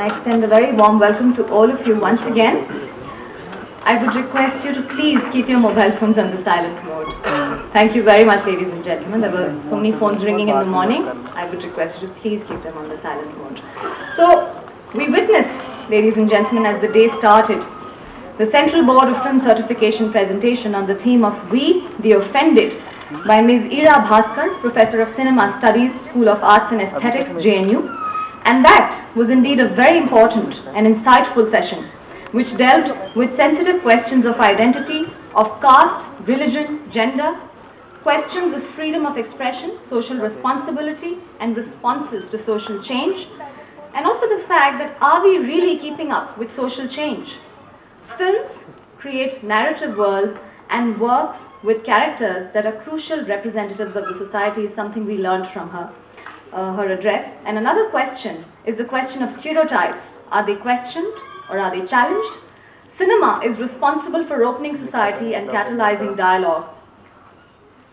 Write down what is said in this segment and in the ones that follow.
I extend a very warm welcome to all of you once again. I would request you to please keep your mobile phones on the silent mode. Thank you very much, ladies and gentlemen. There were so many phones ringing in the morning. I would request you to please keep them on the silent mode. So, we witnessed, ladies and gentlemen, as the day started, the Central Board of Film Certification presentation on the theme of We, the Offended, by Ms. Ira Bhaskar, Professor of Cinema Studies, School of Arts and Aesthetics, JNU. And that was indeed a very important and insightful session, which dealt with sensitive questions of identity, of caste, religion, gender, questions of freedom of expression, social responsibility, and responses to social change, and also the fact that are we really keeping up with social change? Films create narrative worlds and works with characters that are crucial representatives of the society is something we learned from her, uh, her address. And another question is the question of stereotypes. Are they questioned or are they challenged? Cinema is responsible for opening society and catalyzing dialogue.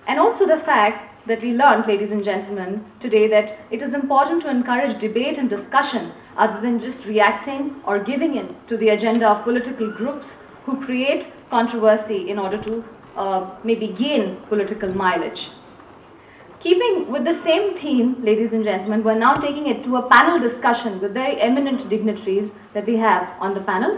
And also the fact that we learned, ladies and gentlemen, today that it is important to encourage debate and discussion other than just reacting or giving in to the agenda of political groups who create controversy in order to uh, maybe gain political mileage. Keeping with the same theme, ladies and gentlemen, we're now taking it to a panel discussion with very eminent dignitaries that we have on the panel.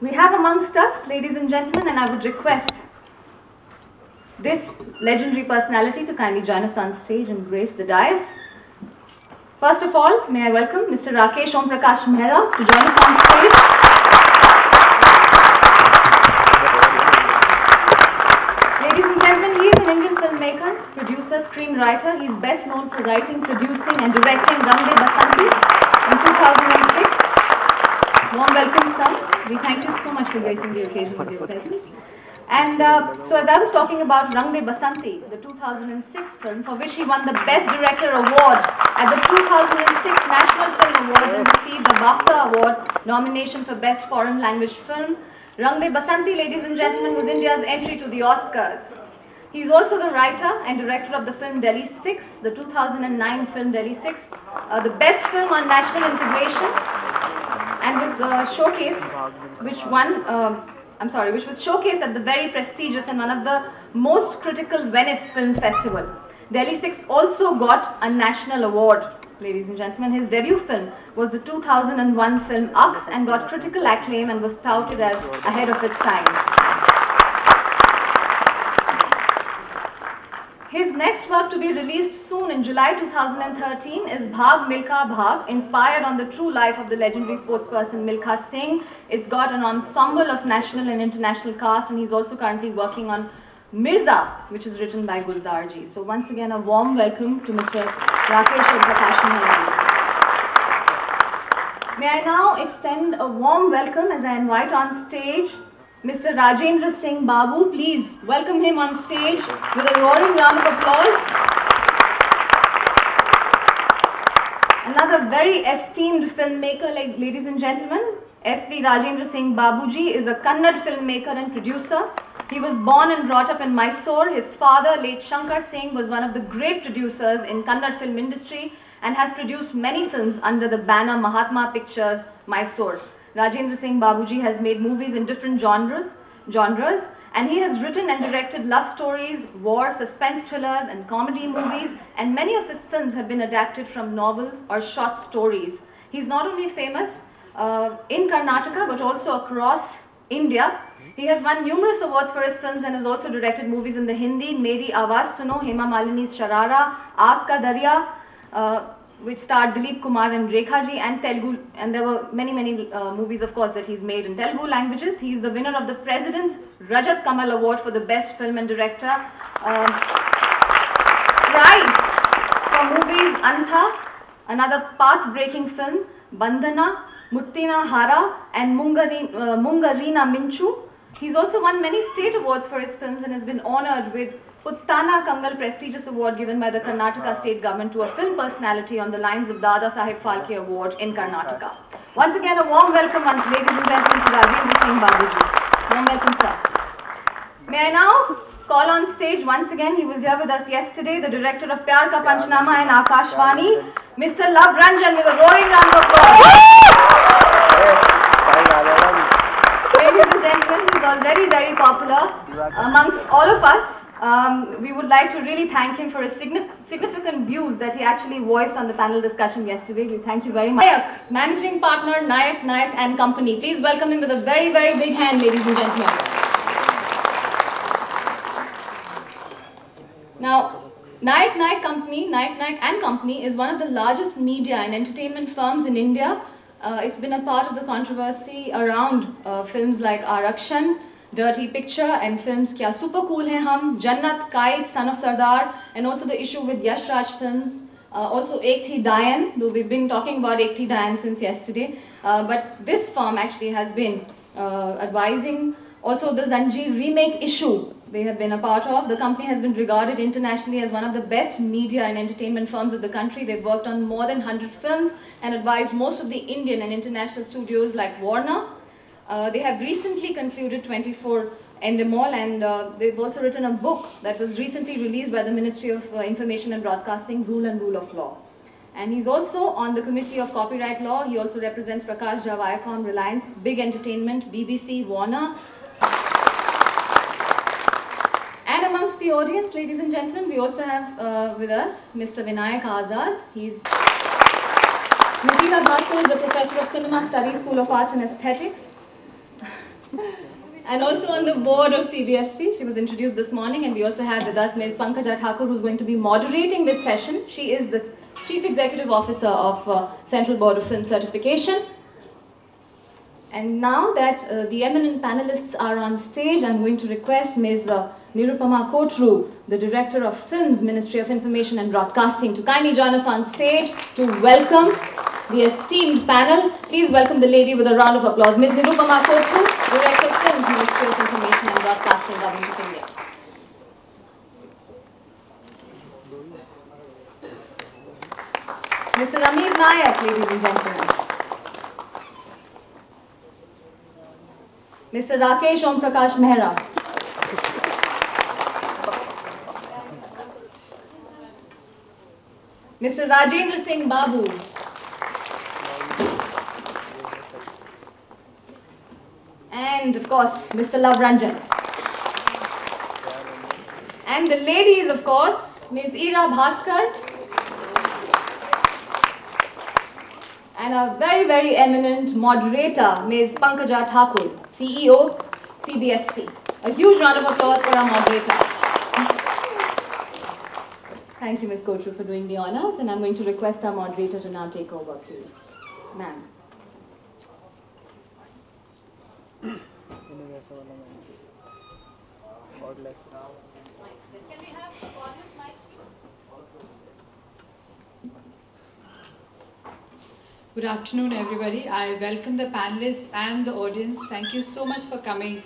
We have amongst us, ladies and gentlemen, and I would request this legendary personality to kindly join us on stage and grace the dais. First of all, may I welcome Mr. Rakesh Om Prakash Mehra to join us on stage. Ladies and gentlemen, he is producer, screenwriter. He is best known for writing, producing and directing Rang De Basanti in 2006. Warm welcome, sir. We thank you so much for gracing the occasion with your presence. And uh, so as I was talking about Rang De Basanti, the 2006 film for which he won the Best Director Award at the 2006 National Film Awards and received the BAFTA Award nomination for Best Foreign Language Film. Rang De Basanti, ladies and gentlemen, was India's entry to the Oscars. He's also the writer and director of the film Delhi 6, the 2009 film Delhi 6, uh, the best film on national integration and was uh, showcased, which won uh, I'm sorry, which was showcased at the very prestigious and one of the most critical Venice Film Festival. Delhi 6 also got a national award, ladies and gentlemen. His debut film was the 2001 film Aks and got critical acclaim and was touted as ahead of its time. His next work to be released soon in July 2013 is Bhaag Milkha Bhaag, inspired on the true life of the legendary sportsperson Milkha Singh. It's got an ensemble of national and international cast and he's also currently working on Mirza, which is written by Gulzar ji. So once again, a warm welcome to Mr. Rakesh Prakash May I now extend a warm welcome as I invite on stage Mr. Rajendra Singh Babu, please welcome him on stage with a roaring round of applause. Another very esteemed filmmaker, like ladies and gentlemen, S.V. Rajendra Singh Babuji is a Kannada filmmaker and producer. He was born and brought up in Mysore. His father, late Shankar Singh, was one of the great producers in Kannada film industry and has produced many films under the banner Mahatma Pictures, Mysore. Rajendra Singh Babuji has made movies in different genres, genres and he has written and directed love stories, war, suspense thrillers and comedy movies and many of his films have been adapted from novels or short stories. He's not only famous uh, in Karnataka but also across India. He has won numerous awards for his films and has also directed movies in the Hindi, Meri Awaaz Suno, Hema Malini's Sharara, Aag Ka Darya, uh, which starred Dilip Kumar and Rekha ji and Telugu and there were many many uh, movies of course that he's made in Telugu languages. He is the winner of the President's Rajat Kamal Award for the Best Film and Director. Um, prize for movies Antha, another path-breaking film, Bandhana, Muttina Hara and Mungari, uh, Mungarina Minchu. He's also won many state awards for his films and has been honored with Puttanna Kanagal prestigious award given by the Karnataka state government to a film personality on the lines of Dada Saheb Phalke Award in Karnataka. Once again, a warm welcome, ladies and gentlemen, to Rajendra Singh Babuji. Warm welcome, sir. May I now call on stage once again. He was here with us yesterday, the director of Pyar Ka Panchnama and Akashvani, Mr. Love Ranjan with a roaring round of applause. Ladies and gentlemen, he's already very popular amongst all of us. Um, we would like to really thank him for his significant views that he actually voiced on the panel discussion yesterday. We thank you very much. Nayak, managing partner, Nayak, Nayak and Company. Please welcome him with a very, very big hand, ladies and gentlemen. Now, Nayak Nayak Company, Nayak Nayak and Company is one of the largest media and entertainment firms in India. Uh, it's been a part of the controversy around uh, films like Arakshan, Dirty Picture, and films Kya Super Cool Hai Hum, Jannat, Kite, Son of Sardar, and also the issue with Yash Raj films. Uh, also Ek Thi Dayan, though we've been talking about Ek Thi Dayan since yesterday. Uh, but this firm actually has been uh, advising also the Zanjeer remake issue they have been a part of. The company has been regarded internationally as one of the best media and entertainment firms of the country. They've worked on more than 100 films and advised most of the Indian and international studios like Warner. Uh, they have recently concluded 24 Endemol and uh, they've also written a book that was recently released by the Ministry of uh, Information and Broadcasting, Rule and Rule of Law. And he's also on the Committee of Copyright Law. He also represents Prakash Jha Reliance, Big Entertainment, BBC, Warner, and amongst the audience, ladies and gentlemen, we also have uh, with us Mr. Vinayak Azad. He's Nisila Bhaskar is a professor of Cinema Studies, School of Arts and Aesthetics. and also on the board of CBFC. She was introduced this morning. And we also have with us Ms. Pankaja Thakur, who's going to be moderating this session. She is the Chief Executive Officer of uh, Central Board of Film Certification. And now that uh, the eminent panelists are on stage, I'm going to request Ms. Uh, Nirupama Kotru, the Director of Films, Ministry of Information and Broadcasting, to kindly join us on stage to welcome the esteemed panel. Please welcome the lady with a round of applause. Ms. Nirupama Kotru, Director of Films, Ministry of Information and Broadcasting, Government of India. Mr. Amit Naik, ladies and gentlemen. Mr. Rakesh Om Prakash Mehra. Mr. Rajendra Singh Babu. And of course, Mr. Love Ranjan. And the ladies, of course, Ms. Ira Bhaskar. And a very, very eminent moderator, Ms. Pankaja Thakur, CEO, CBFC. A huge round of applause for our moderator. Thank you, Ms. Kotru, for doing the honors, and I'm going to request our moderator to now take over, please. Ma'am. Good afternoon, everybody. I welcome the panelists and the audience. Thank you so much for coming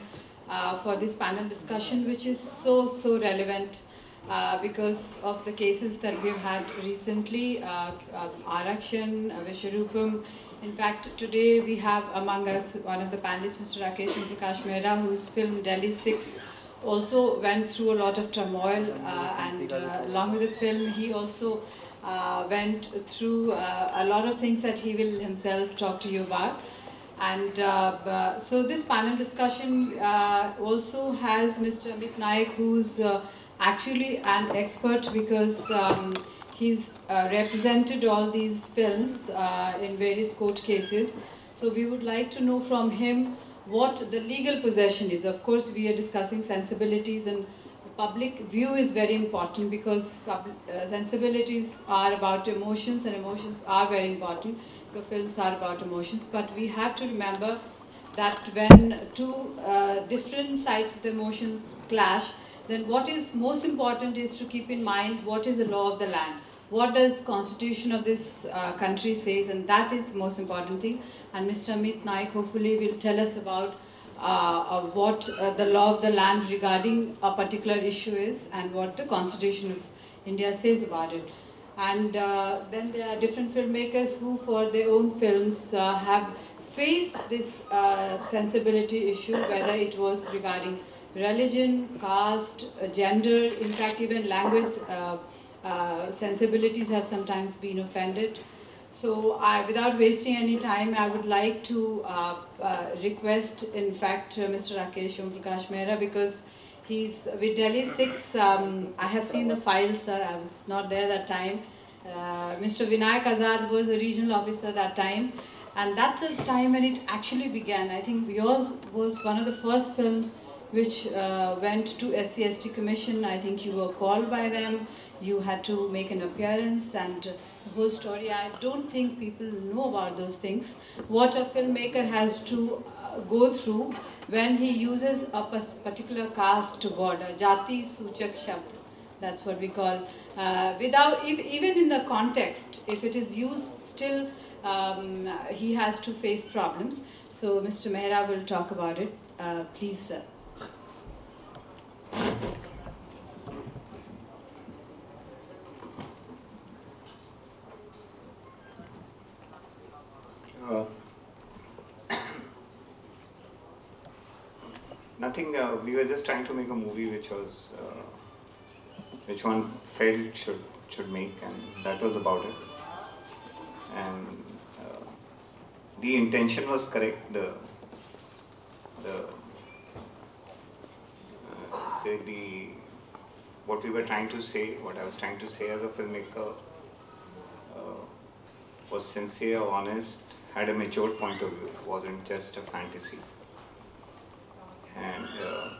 uh, for this panel discussion, which is so, so relevant uh, because of the cases that we've had recently, uh, uh, Arakshan, uh, Vishwarupam. In fact, today we have among us one of the panelists, Mr. Rakesh Prakash Mehra, whose film Delhi 6 also went through a lot of turmoil and along with the film, he also went through a lot of things that he will himself talk to you about. And uh, so this panel discussion uh, also has Mr. Amit Naik, who's uh, actually an expert because um, he's uh, represented all these films uh, in various court cases. So we would like to know from him what the legal possession is. Of course, we are discussing sensibilities and public view is very important because uh, sensibilities are about emotions and emotions are very important because films are about emotions. But we have to remember that when two uh, different sides of the emotions clash, then what is most important is to keep in mind what is the law of the land. What does constitution of this uh, country says, and that is the most important thing. And Mr. Amit Naik hopefully will tell us about uh, uh, what uh, the law of the land regarding a particular issue is and what the constitution of India says about it. And uh, then there are different filmmakers who, for their own films, have faced this uh, sensibility issue, whether it was regarding religion, caste, uh, gender, in fact, even language uh, uh, sensibilities have sometimes been offended. So, I, without wasting any time, I would like to uh, uh, request, in fact, uh, Mr. Rakesh Om Prakash Mehra, because he's with Delhi 6. Um, I have seen the files, sir. I was not there that time. Mr. Vinayak Azad was a regional officer that time. And that's a time when it actually began. I think yours was one of the first films which uh, went to SCST Commission. I think you were called by them. You had to make an appearance and the whole story. I don't think people know about those things. What a filmmaker has to uh, go through when he uses a particular caste word, a jati suchak shabd. That's what we call. Uh, without even in the context, if it is used still um, he has to face problems. So Mr. Mehra will talk about it. Uh, please, sir. Uh, nothing, uh, we were just trying to make a movie which was, uh, which one felt should, should make and that was about it. And the intention was correct. The, uh, the, the we were trying to say, what I was trying to say as a filmmaker, uh, was sincere, honest, had a mature point of view. It wasn't just a fantasy. And uh,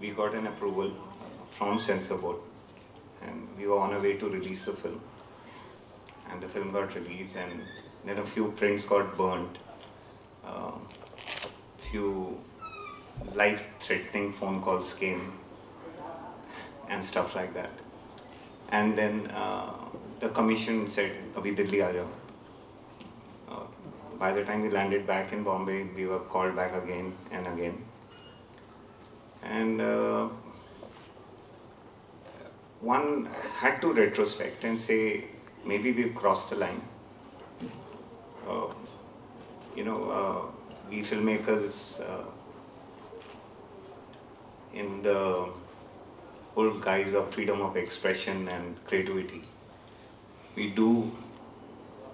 we got an approval from censor board, and we were on our way to release the film. And the film got released, and then a few prints got burnt. Uh, few life-threatening phone calls came and stuff like that. And then uh, the commission said, Abhi Delhi aa uh, by the time we landed back in Bombay, we were called back again and again. And uh, one had to retrospect and say, maybe we've crossed the line. Uh, you know, uh, we filmmakers uh, in the whole guise of freedom of expression and creativity, we do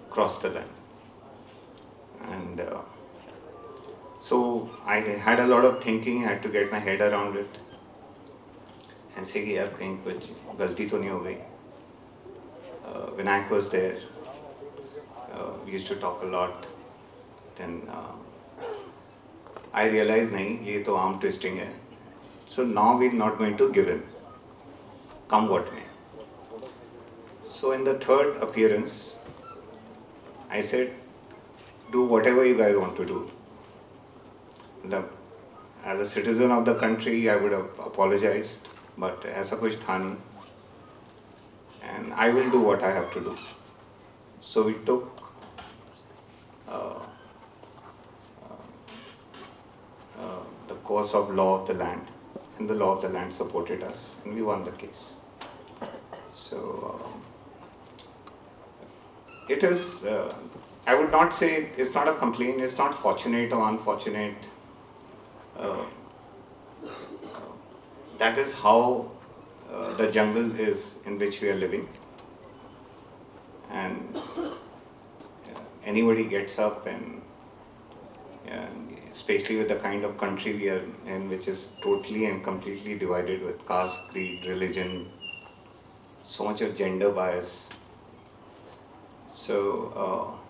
cross the line. And uh, so I had a lot of thinking, I had to get my head around it and say कि यार कहीं कुछ गलती तो नहीं हो गई Vinayak was there uh, we used to talk a lot. Then uh, I realized, nahi, ye to arm twisting hai. So now we're not going to give in. Come what may. So in the third appearance, I said, do whatever you guys want to do. The, as a citizen of the country, I would have apologized, but as a thani, and I will do what I have to do. So we took uh, uh, the course of law of the land, and the law of the land supported us, and we won the case. So um, it is, uh, I would not say it's not a complaint, it's not fortunate or unfortunate. Uh, that is how uh, the jungle is in which we are living. And anybody gets up and, and especially with the kind of country we are in, which is totally and completely divided with caste, creed, religion, so much of gender bias. So, uh,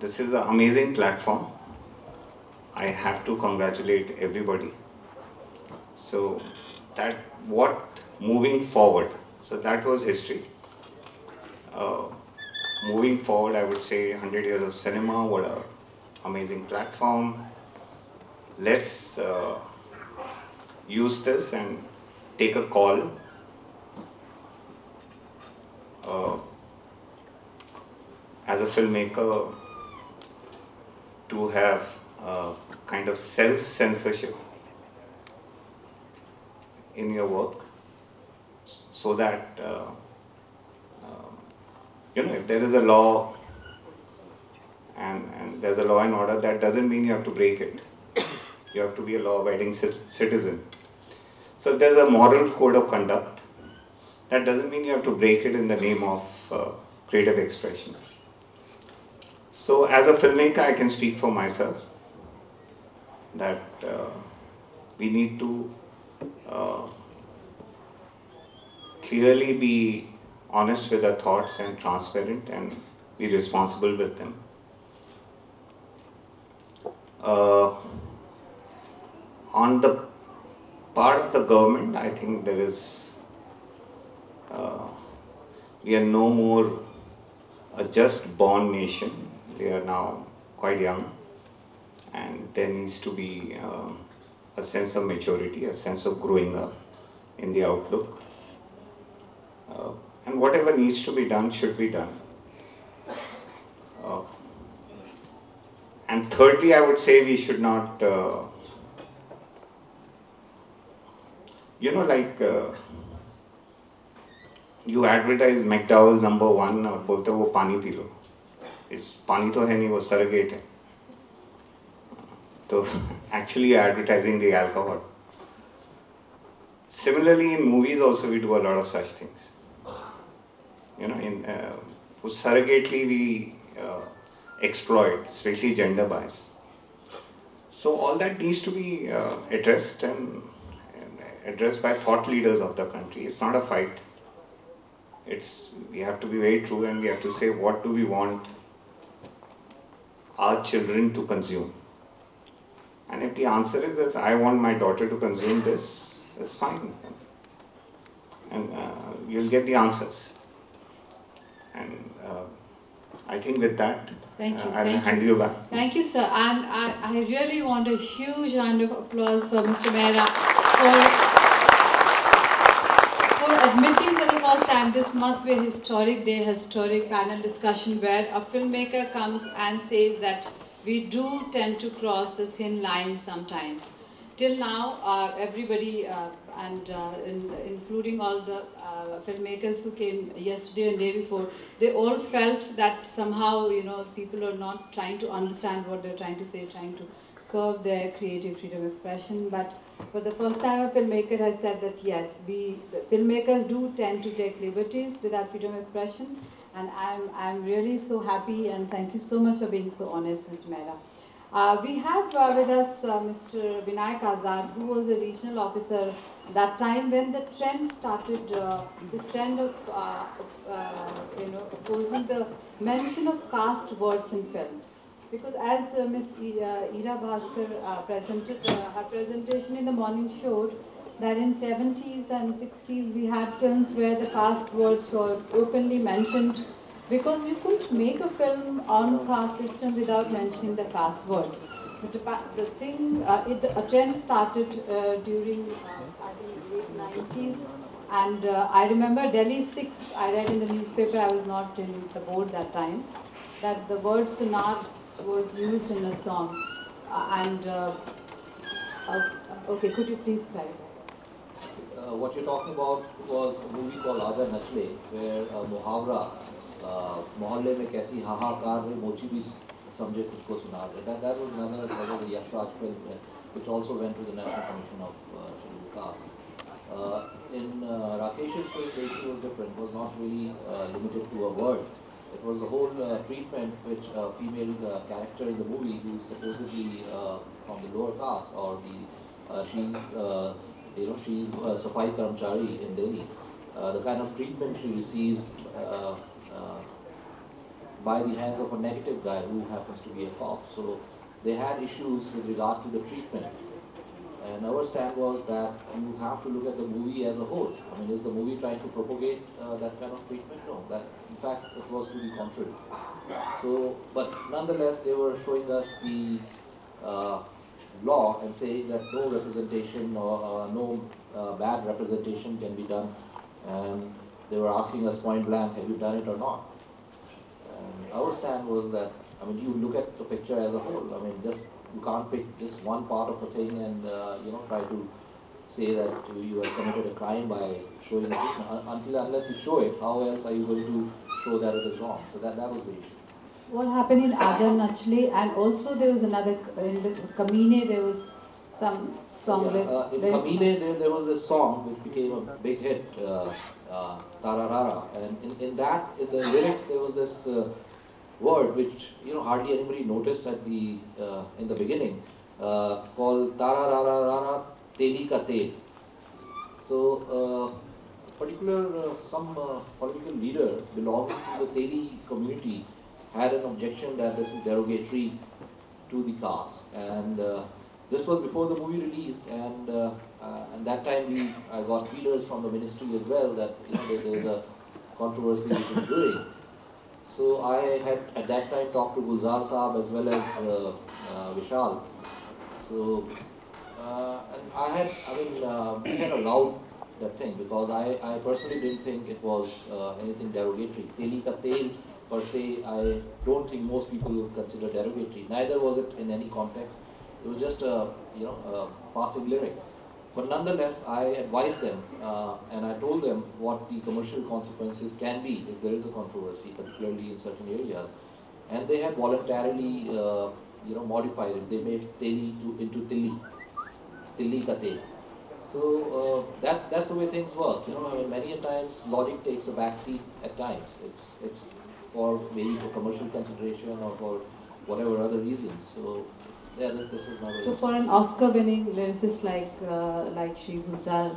this is an amazing platform. I have to congratulate everybody. So, that what moving forward, so that was history. Uh, moving forward, I would say 100 years of cinema, what a amazing platform. Let's uh, use this and take a call. Uh, as a filmmaker, to have a kind of self-censorship in your work so that uh, you know, if there is a law and, and there's a law and order, that doesn't mean you have to break it. You have to be a law-abiding citizen. So there's a moral code of conduct. That doesn't mean you have to break it in the name of uh, creative expression. So as a filmmaker, I can speak for myself that uh, we need to uh, clearly be honest with our thoughts and transparent and be responsible with them. Uh, on the part of the government, I think there is, we are no more a just born nation. We are now quite young and there needs to be uh, a sense of maturity, a sense of growing up in the outlook. Uh, and whatever needs to be done should be done. Uh, and thirdly, I would say we should not, uh, you know, like uh, you advertise McDowell's number one और बोलते हो वो पानी P low it's पानी तो है नहीं वो सरगेट है so actually advertising the alcohol. Similarly, in movies also we do a lot of such things. You know, in uh, surrogately we uh, exploit, especially gender bias. So all that needs to be uh, addressed and, and addressed by thought leaders of the country. It's not a fight. It's we have to be very true and we have to say what do we want our children to consume. And if the answer is this I want my daughter to consume this, that's fine. And uh, you'll get the answers. And uh, I think with that, Thank you. Uh, I'll Thank hand you. you back. Thank you, sir. And I, I really want a huge round of applause for Mr. Mehra for, for admitting first time this must be a historic day, historic panel discussion where a filmmaker comes and says that we do tend to cross the thin line sometimes. Till now, uh, everybody, uh, and uh, in, including all the uh, filmmakers who came yesterday and day before, they all felt that somehow, you know, people are not trying to understand what they're trying to say, trying to curb their creative freedom of expression. But for the first time, a filmmaker has said that yes, we filmmakers do tend to take liberties with that freedom of expression, and I'm, I'm really so happy and thank you so much for being so honest, Mr. Mehra. Uh, we have uh, with us uh, Mr. Vinayak Azad, who was the regional officer that time when the trend started, uh, this trend of, uh, uh, you know, opposing the mention of caste words in film. Because as uh, Ms. Uh, Ira Bhaskar presented, her presentation in the morning showed, that in 70s and 60s we had films where the caste words were openly mentioned because you couldn't make a film on caste system without mentioning the caste words. But the, thing, uh, it, a trend started uh, during, uh, I think, late 90s. And uh, I remember Delhi 6, I read in the newspaper, I was not in the board that time, that the word Sunad was used in a song. Uh, and uh, uh, okay, could you please clarify? Uh, what you're talking about was a movie called Aaja Nachle, where uh, Muhavra, uh, मोहल्ले ha कैसी kar, है मोची भी समझे खुद को सुना दे that, that was another cover of film, which also went to the National Commission of uh, Telugu uh, in uh, Rakesh's case, the issue was different, was not really uh, limited to a word. It was the whole uh, treatment which a female uh, character in the movie who is supposedly uh, from the lower caste or the uh, she's uh, you know she's a Safai Karamchari in Delhi. Uh, the kind of treatment she receives uh, uh, by the hands of a negative guy who happens to be a cop. So they had issues with regard to the treatment. And our stand was that you have to look at the movie as a whole. I mean, is the movie trying to propagate uh, that kind of treatment? No. That, in fact, it was to the contrary. So, but nonetheless, they were showing us the uh, law and saying that no representation or uh, no uh, bad representation can be done. And they were asking us point blank, have you done it or not? And our stand was that, I mean, you look at the picture as a whole. I mean, just you can't pick just one part of a thing and uh, you know try to say that you have committed a crime by showing it. Un- Until unless you show it, how else are you going to show that it is wrong? So that that was the issue. What happened in Aaja Nachle and also there was another, in the Kaminey there was some song. Yeah, uh, in Kaminey, there, there was a song which became a big hit, uh, uh, Tararara, and in, in that, in the lyrics, there was this uh, word which you know hardly anybody noticed at the uh, in the beginning, uh, called Tararara Teli Ka Tel. So, uh, particular uh, some uh, political leader belonging to the Teli community had an objection that this is derogatory to the caste, and uh, this was before the movie released, and and that time we I got feelers from the ministry as well that you know, there, is a controversy is brewing. So I had at that time talked to Gulzar Saab as well as uh, uh, Vishal. So uh, and I had, I mean, uh, we had allowed that thing because I, I personally didn't think it was uh, anything derogatory. Teli ka tel per se, I don't think most people would consider derogatory. Neither was it in any context. It was just a, you know, a passing lyric. But nonetheless, I advised them uh, and I told them what the commercial consequences can be if there is a controversy, particularly in certain areas. And they have voluntarily, uh, you know, modified it. They made Teli to, into Tilli, Tilli Kate. So uh, that, that's the way things work. You know, I mean, many a times logic takes a backseat at times. It's, it's for maybe for commercial consideration or for whatever other reasons. So yeah, So for an Oscar-winning lyricist like uh, like Shri Gulzar,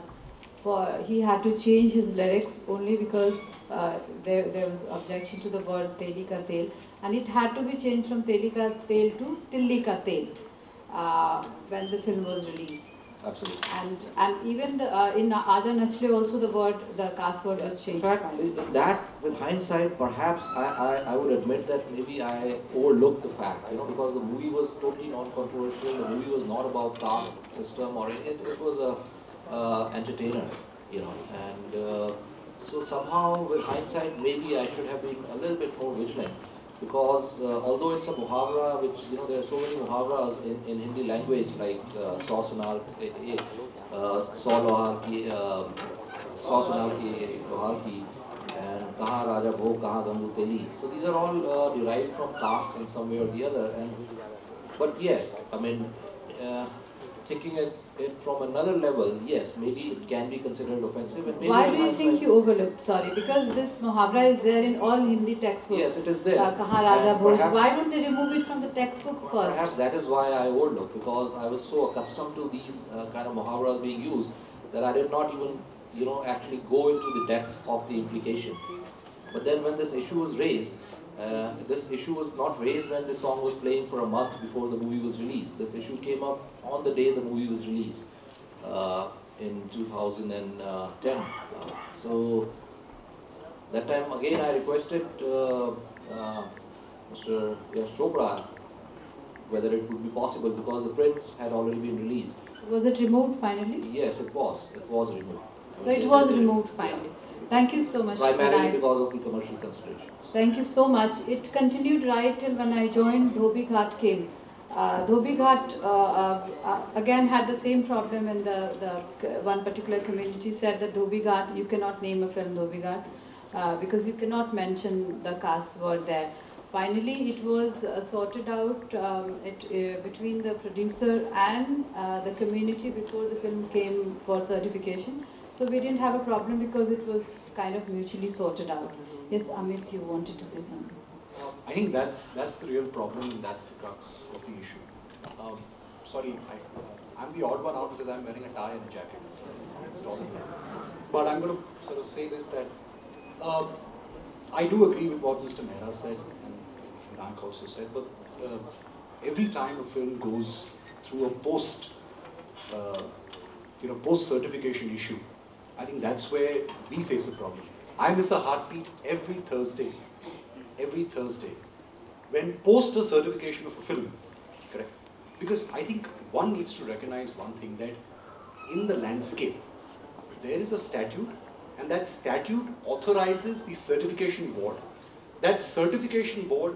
for he had to change his lyrics only because uh, there there was objection to the word Teli ka tel, and it had to be changed from Teli ka tel to Tilli ka tel uh, when the film was released. Absolutely. And and even the, uh, in Aaja Nachle also the word the cast word was In changed. fact, in that, with hindsight, perhaps I, I, I would admit that maybe I overlooked the fact, you know, because the movie was totally non-controversial, the movie was not about caste system or it, it was a uh, entertainer, you know, and uh, so somehow with hindsight, maybe I should have been a little bit more vigilant because uh, although it's a muhavra, which you know there are so many muhavras in, in Hindi language like uh, saw sunar, eh, eh, uh, saw ki, um, ki, ki, and kaha raja bhoj, kaha gangu teli. So these are all uh, derived from caste in some way or the other. And but yes, I mean taking it, it from another level yes maybe it can be considered offensive Why do you think you overlooked? Sorry, because this muhavra is there in all Hindi textbooks. yes it is there Uh, Kaha Raja Bhoj. perhaps- Why don't they remove it from the textbook first? Perhaps that is why I overlooked because I was so accustomed to these uh, kind of muhavras being used that I did not even, you know, actually go into the depth of the implication. But then when this issue was raised, uh, this issue was not raised when the song was playing for a month before the movie was released. This issue came up on the day the movie was released uh, in 2010. Uh, so that time again I requested uh, uh, Mr. Yash Chopra whether it would be possible because the prints had already been released. Was it removed finally? Yes, it was. It was removed. So it was removed finally. Thank you so much. Primarily because of the commercial considerations. Thank you so much. It continued right till when I joined Dhobi Ghat came. Uh, Dhobi Ghat uh, uh, uh, again had the same problem in the, the one particular community said that Dhobi Ghat, you cannot name a film Dhobi Ghat uh, because you cannot mention the caste word there. Finally, it was uh, sorted out um, it, uh, between the producer and uh, the community before the film came for certification. So we didn't have a problem because it was kind of mutually sorted out. Yes, Amit, you wanted to say something. I think that's, that's the real problem and that's the crux of the issue. Um, sorry, I, uh, I'm the odd one out because I'm wearing a tie and a jacket. But I'm going to sort of say this that uh, I do agree with what Mr. Mehra said and Frank also said, but uh, every time a film goes through a post, uh, you know, post-certification issue, I think that's where we face a problem. I miss a heartbeat every Thursday every Thursday when post a certification of a film, correct? Because I think one needs to recognize one thing that in the landscape, there is a statute and that statute authorizes the certification board. That certification board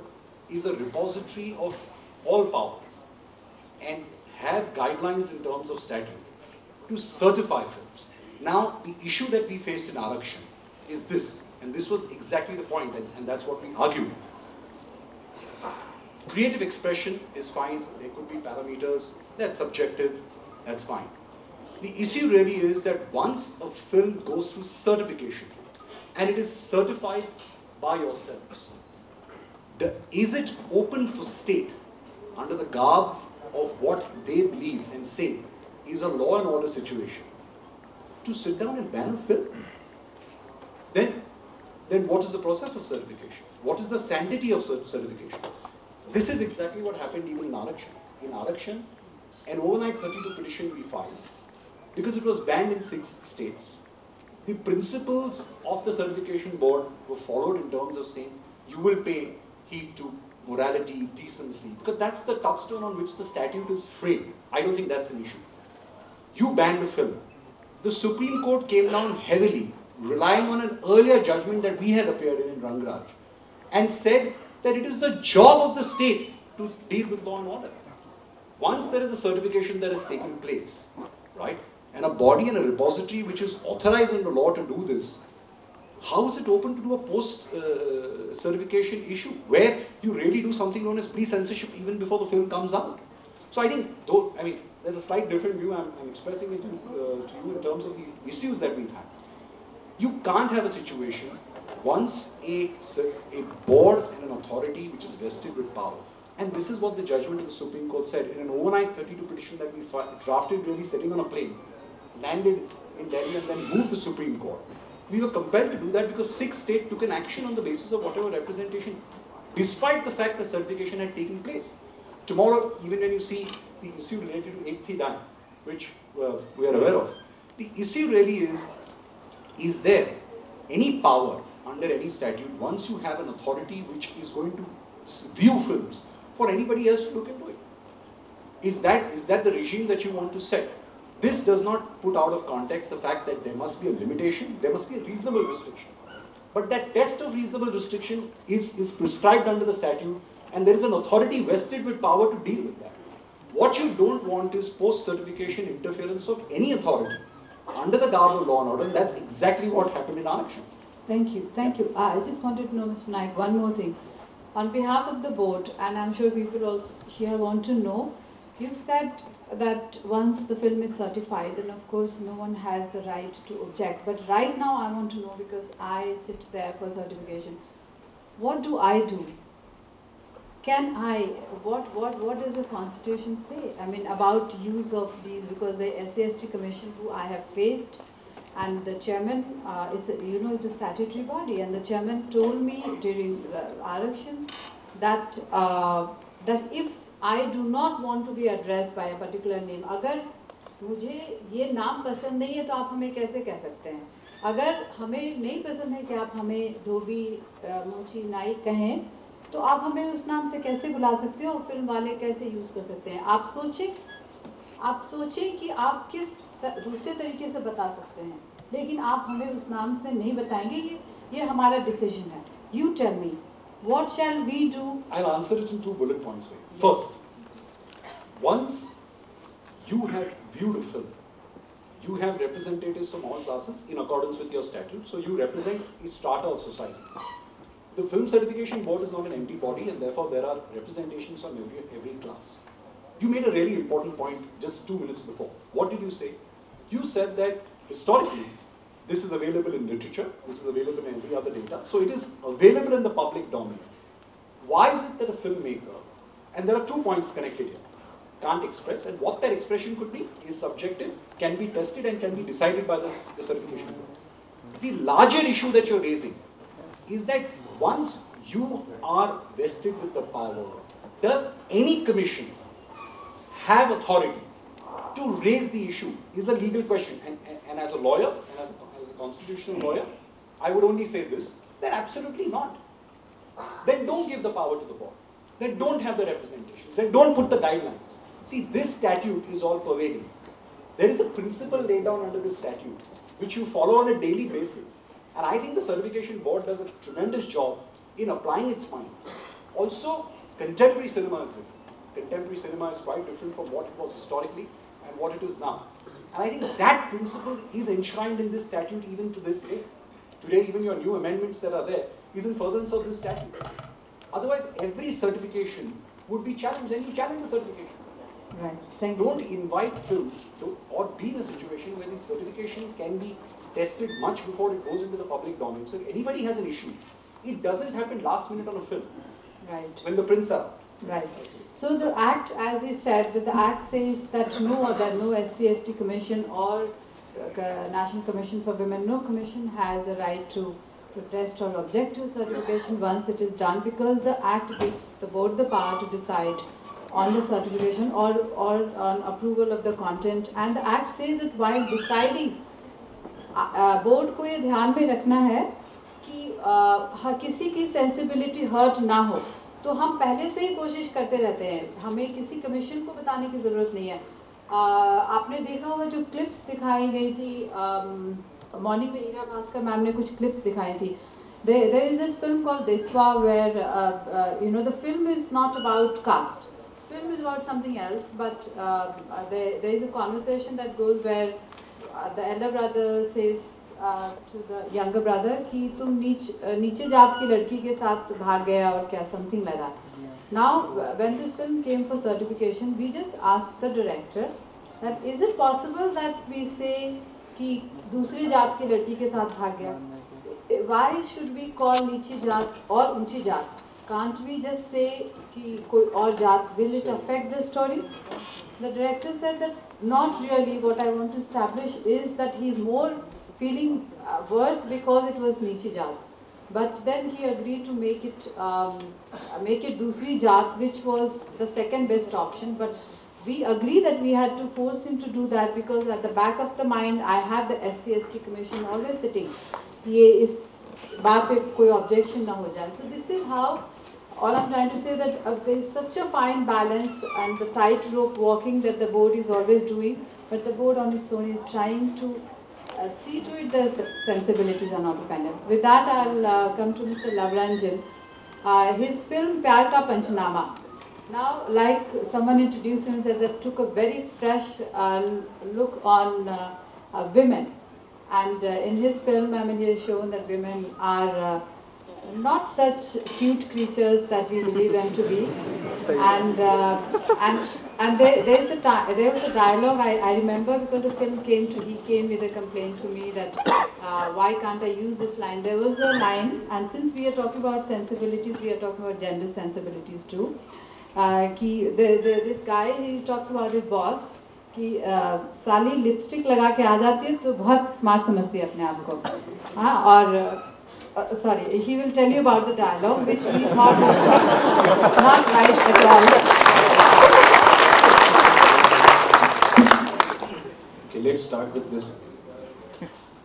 is a repository of all powers and have guidelines in terms of statute to certify films. Now, the issue that we faced in Arakshan is this, and this was exactly the point, and, and that's what we argued. Creative expression is fine, there could be parameters, that's subjective. That's fine. The issue really is that once a film goes through certification and it is certified by yourselves, the, is it open for state under the garb of what they believe and say is a law and order situation to sit down and ban a film? Then, then what is the process of certification? What is the sanctity of certification? This is exactly what happened even in Arakshan. In Arakshan, an overnight 32 petition we filed because it was banned in six states. The principles of the certification board were followed in terms of saying you will pay heed to morality, decency, because that's the touchstone on which the statute is framed. I don't think that's an issue. You banned the film. The Supreme Court came down heavily, relying on an earlier judgment that we had appeared in in Rangraj, and said that it is the job of the state to deal with law and order. Once there is a certification that has taken place, right, and a body and a repository which is authorized the law to do this, how is it open to do a post uh, certification issue where you really do something known as pre-censorship even before the film comes out? So I think, though, I mean, there's a slight different view I'm, I'm expressing it to, uh, to you in terms of the issues that we've had. You can't have a situation once a, a board and an authority which is vested with power, and this is what the judgment of the Supreme Court said in an overnight 32 petition that we drafted really sitting on a plane, landed in Delhi and then moved the Supreme Court. We were compelled to do that because six states took an action on the basis of whatever representation, despite the fact the certification had taken place. Tomorrow, even when you see the issue related to 839, which uh, we are aware of, the issue really is, is there any power under any statute once you have an authority which is going to view films for anybody else to look into it? Is that, is that the regime that you want to set? This does not put out of context the fact that there must be a limitation, there must be a reasonable restriction. But that test of reasonable restriction is, is prescribed under the statute and there is an authority vested with power to deal with that. What you don't want is post-certification interference of any authority under the garb of law and order. That's exactly what happened in Arakshan. Thank you, thank you. I just wanted to know, Mr. Naik, one more thing. On behalf of the board, and I'm sure people also here want to know, you said that once the film is certified, then of course no one has the right to object. But right now I want to know because I sit there for certification. What do I do? Can I, what, what, what does the constitution say? I mean about use of these because the SAST commission who I have faced and the chairman uh, is a, you know is a statutory body and the chairman told me during uh, election that uh, that if I do not want to be addressed by a particular name. अगर मुझे ये नाम पसंद नहीं है तो आप हमें कैसे कह सकते हैं अगर हमें नहीं पसंद है कि आप हमें धोबी मोची नाई कहें तो आप हमें उस नाम से कैसे बुला सकते हो और फ़िल्म वाले कैसे यूज़ कर सकते हैं? आप सोचें आप सोचें कि आप किस दूसरे तरीके से बता सकते हैं। लेकिन आप हमें उस नाम से नहीं बताएँगे, ये ये हमारा डिसीज़न है। You tell me what shall we do I answer it in two bullet points way first once you have viewed film you have representatives from all classes in accordance with your statute so you represent the strata of society The Film Certification Board is not an empty body and therefore there are representations from every, every class. You made a really important point just two minutes before. What did you say? You said that historically this is available in literature. This is available in every other data. So it is available in the public domain. Why is it that a filmmaker, and there are two points connected here, can't express, and what that expression could be is subjective, can be tested, and can be decided by the, the certification board. The larger issue that you're raising is that once you are vested with the power, does any commission have authority to raise the issue is a legal question. And, and, and as a lawyer, and as a constitutional lawyer, I would only say this, they're absolutely not. They don't give the power to the board. They don't have the representations. They don't put the guidelines. See, this statute is all pervading. There is a principle laid down under this statute, which you follow on a daily basis. And I think the certification board does a tremendous job in applying its mind. Also, contemporary cinema is different. Contemporary cinema is quite different from what it was historically and what it is now. And I think that principle is enshrined in this statute even to this day. Today, even your new amendments that are there is in furtherance of this statute. Otherwise, every certification would be challenged, and you challenge the certification. Right. Thank. Don't invite films to, or be in a situation where the certification can be tested much before it goes into the public domain. So if anybody has an issue, it doesn't happen last minute on a film Right. when the prints are. Right. So the act, as he said, that the act says that no other, no SC/ST commission or uh, National Commission for Women, no commission has the right to protest or object to certification once it is done because the act gives the board the power to decide on the certification or, or on approval of the content and the act says that while deciding board को ये ध्यान में रखना है कि हर किसी की sensibility hurt ना हो। तो हम पहले से ही कोशिश करते रहते हैं। हमें किसी कमीशन को बताने की ज़रूरत नहीं है। आपने देखा होगा जो क्लिप्स दिखाई गई थी मॉर्निंग में इंदिरा भास्कर मैम ने कुछ क्लिप्स दिखाई थी। There is this film call दिसवा where you know the film is not about caste film is about something else but uh, there there is a conversation that the elder brother says to the younger brother कि तुम नीच uh, नीचे जात की लड़की के साथ भाग गया और क्या समथिंग लगा now when this film came for certification we just आज the director that is it possible that we say कि दूसरी जात की लड़की के साथ भाग गया? वाई शुड बी कॉल नीची जात और ऊँची जात कांट वी जस्ट से कि कोई और जात will it affect the story the director said that not really what I want to establish is that he is more feeling uh, worse because it was नीची जात but then he agreed to make it um, make it दूसरी जात which was the second best option but we agree that we had to force him to do that because at the back of the mind I have the SC ST commission always sitting ये इस बात पे कोई objection ना हो जाए so this is how all I'm trying to say that uh, there is such a fine balance and the tightrope walking that the board is always doing but the board on its own is trying to uh, see to it the sensibilities are not offended with that I'll uh, come to Mr. Luv Ranjan uh, his film Pyaar Ka Punchnama now, like someone introduced him said that took a very fresh uh, look on uh, women. And in his film, I mean, he has shown that women are not such cute creatures that we believe them to be. And and and there, there is a there was a dialogue I, I remember because the film came to he came with a complaint to me that why can't I use this line? There was a line, and since we are talking about sensibilities, we are talking about gender sensibilities too. कि this guy he talks about his boss कि साली lipstick लगा के आ जाती है तो बहुत smart समझती है अपने आप को हाँ और uh, uh, sorry, he will tell you about the dialogue, which we thought was not right at all. Okay, let's start with this.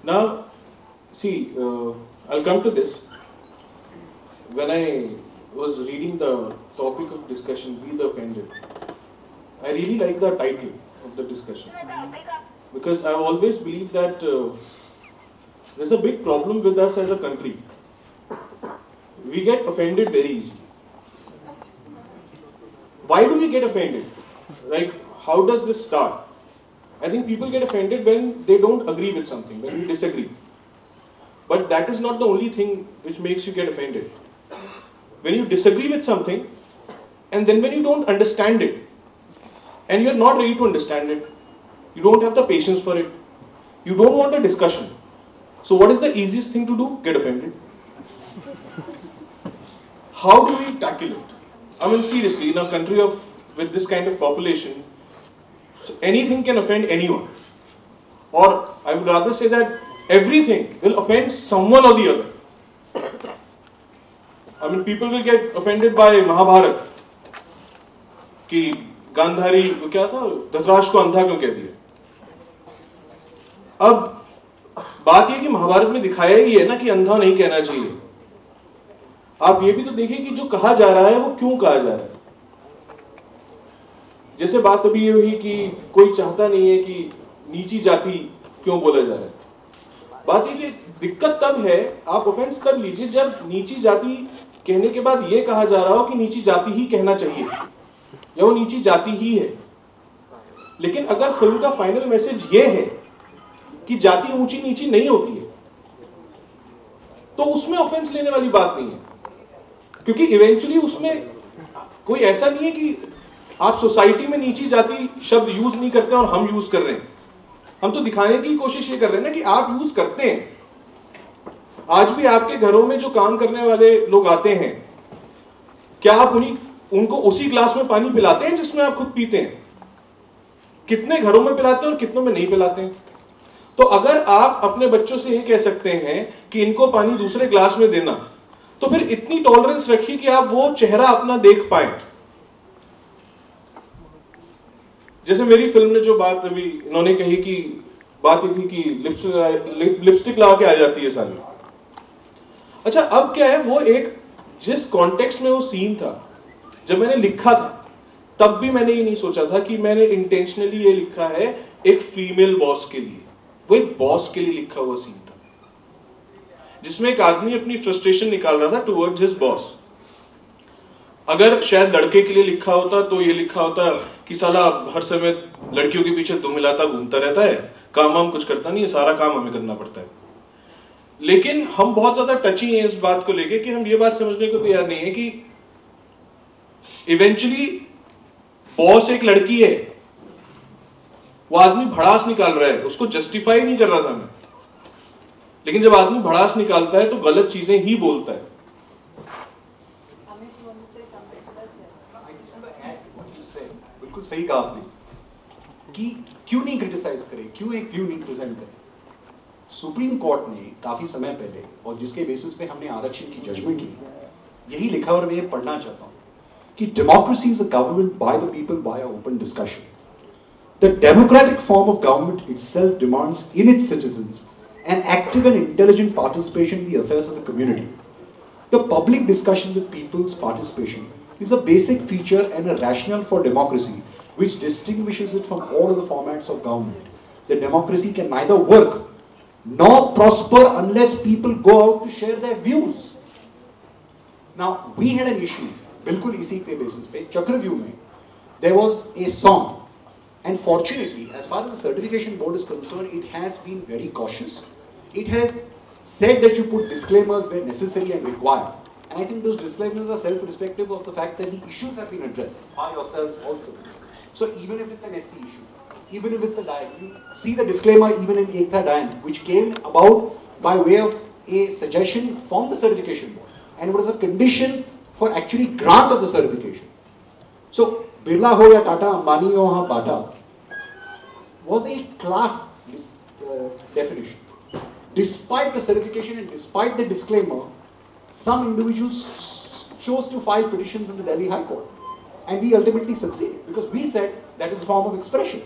Now, see, uh, I'll come to this. When I was reading the topic of discussion, Be the Offended, I really like the title of the discussion. Because I always believe that uh, there's a big problem with us as a country. We get offended very easily. Why do we get offended? Like, how does this start? I think people get offended when they don't agree with something, when we disagree. But that is not the only thing which makes you get offended when you disagree with something and then when you don't understand it and you're not ready to understand it you don't have the patience for it you don't want a discussion so what is the easiest thing to do get offended how do we tackle it i mean seriously in a country of with this kind of population so anything can offend anyone or i would rather say that everything will offend someone or the other I mean, people will get offended by Mahabharat कि गांधारी क्या था धतराज को अंधा क्यों कह दिया अब बात यह कि महाभारत में दिखाया ही है ना कि अंधा नहीं कहना चाहिए। आप ये भी तो देखिए कि जो कहा जा रहा है, वो क्यों कहा जा रहा है? जैसे बात अभी ये हुई कि कोई चाहता नहीं है कि नीची जाति क्यों बोला जा रहा है। बात ये कि दिक्कत तब है, आप ऑफेंस कर लीजिए जब नीची जाति कहने के बाद ये कहा जा रहा हो कि नीची जाति ही कहना चाहिए, या वो नीची जाति ही है। लेकिन अगर फ़िल्म का फाइनल मैसेज ये है कि जाति ऊँची नीची नहीं होती है। तो उसमें ऑफेंस लेने वाली बात नहीं है। क्योंकि इवेंचुअली उसमें कोई ऐसा नहीं है कि आप सोसाइटी में नीची जाति शब्द यूज़ नहीं करते और हम यूज़ कर रहे हैं। हम तो दिखाने की कोशिश ये कर रहे हैं ना कि आप यूज़ करते हैं। आज भी आपके घरों में जो काम करने वाले लोग आते हैं, क्या आप उन्हीं, उनको उसी ग्लास में पानी पिलाते हैं जिसमें आप खुद पीते हैं? कितने घरों में पिलाते हैं और कितनों में नहीं पिलाते हैं? तो अगर आप अपने बच्चों से ये कह सकते हैं कि इनको पानी दूसरे ग्लास में देना तो फिर इतनी टॉलरेंस रखिए कि आप वो चेहरा अपना देख पाए। जैसे मेरी फ़िल्म में जो बात अभी इन्होंने कही कि, बात ये थी कि लिपस्टिक लगा के आ जाती है साली। अच्छा अब क्या है, वो एक, जिस कॉन्टेक्स्ट में वो सीन था, जब मैंने लिखा था, तब भी मैंने ये नहीं सोचा था कि मैंने इंटेंशनली ये लिखा है एक फीमेल बॉस के लिए। वो एक बॉस के लिए लिखा हुआ सीन था। जिसमें एक आदमी अपनी फ्रस्ट्रेशन निकाल रहा था टुवर्ड्स हिज बॉस अगर शायद लड़के के लिए लिखा होता तो ये लिखा होता कि साला हर समय लड़कियों के पीछे दो मिलाता घूमता रहता है, काम वाम कुछ करता नहीं है, सारा काम हमें करना पड़ता है। लेकिन हम बहुत ज़्यादा टची हैं इस बात को लेके कि हम ये बात समझने को तैयार नहीं है कि इवेंचुअली बॉस एक लड़की है वो आदमी भड़ास निकाल रहा है, उसको जस्टिफाई नहीं कर रहा था मैं। लेकिन जब आदमी भड़ास निकालता है तो गलत चीज़ें ही बोलता है। बिल्कुल सही कहा आपने कि क्यों नहीं क्रिटिसाइज करे, क्यों एक व्यू नहीं प्रेजेंट करे? सुप्रीम कोर्ट ने काफ़ी समय पहले, और जिसके बेसिस पे हमने आरक्षण की जजमेंट ली, यही लिखा और मैं ये पढ़ना चाहता हूँ कि democracy is a government by the people by open discussion The democratic form of government itself demands in its citizens an active and intelligent participation in the affairs of the community. The public discussion with people's participation is a basic feature and a rationale for democracy which distinguishes it from all other formats of government. The democracy can neither work nor prosper unless people go out to share their views. Now, we had an issue, बिल्कुल इसी के basis पे, Chakravyuh में, there was a song and fortunately, as far as the certification board is concerned, it has been very cautious. It has said that you put disclaimers where necessary and required. And I think those disclaimers are self-respective of the fact that the issues have been addressed by yourselves also. So even if it's an SC issue, even if it's a diet, you see the disclaimer even in Ek Thi Daayan, which came about by way of a suggestion from the certification board. And it was a condition for actually grant of the certification. So Birla ho ya Tata, Ambani ho ha Bata was a class uh, definition. Despite the certification and despite the disclaimer, some individuals chose to file petitions in the Delhi High Court. And we ultimately succeeded because we said that is a form of expression.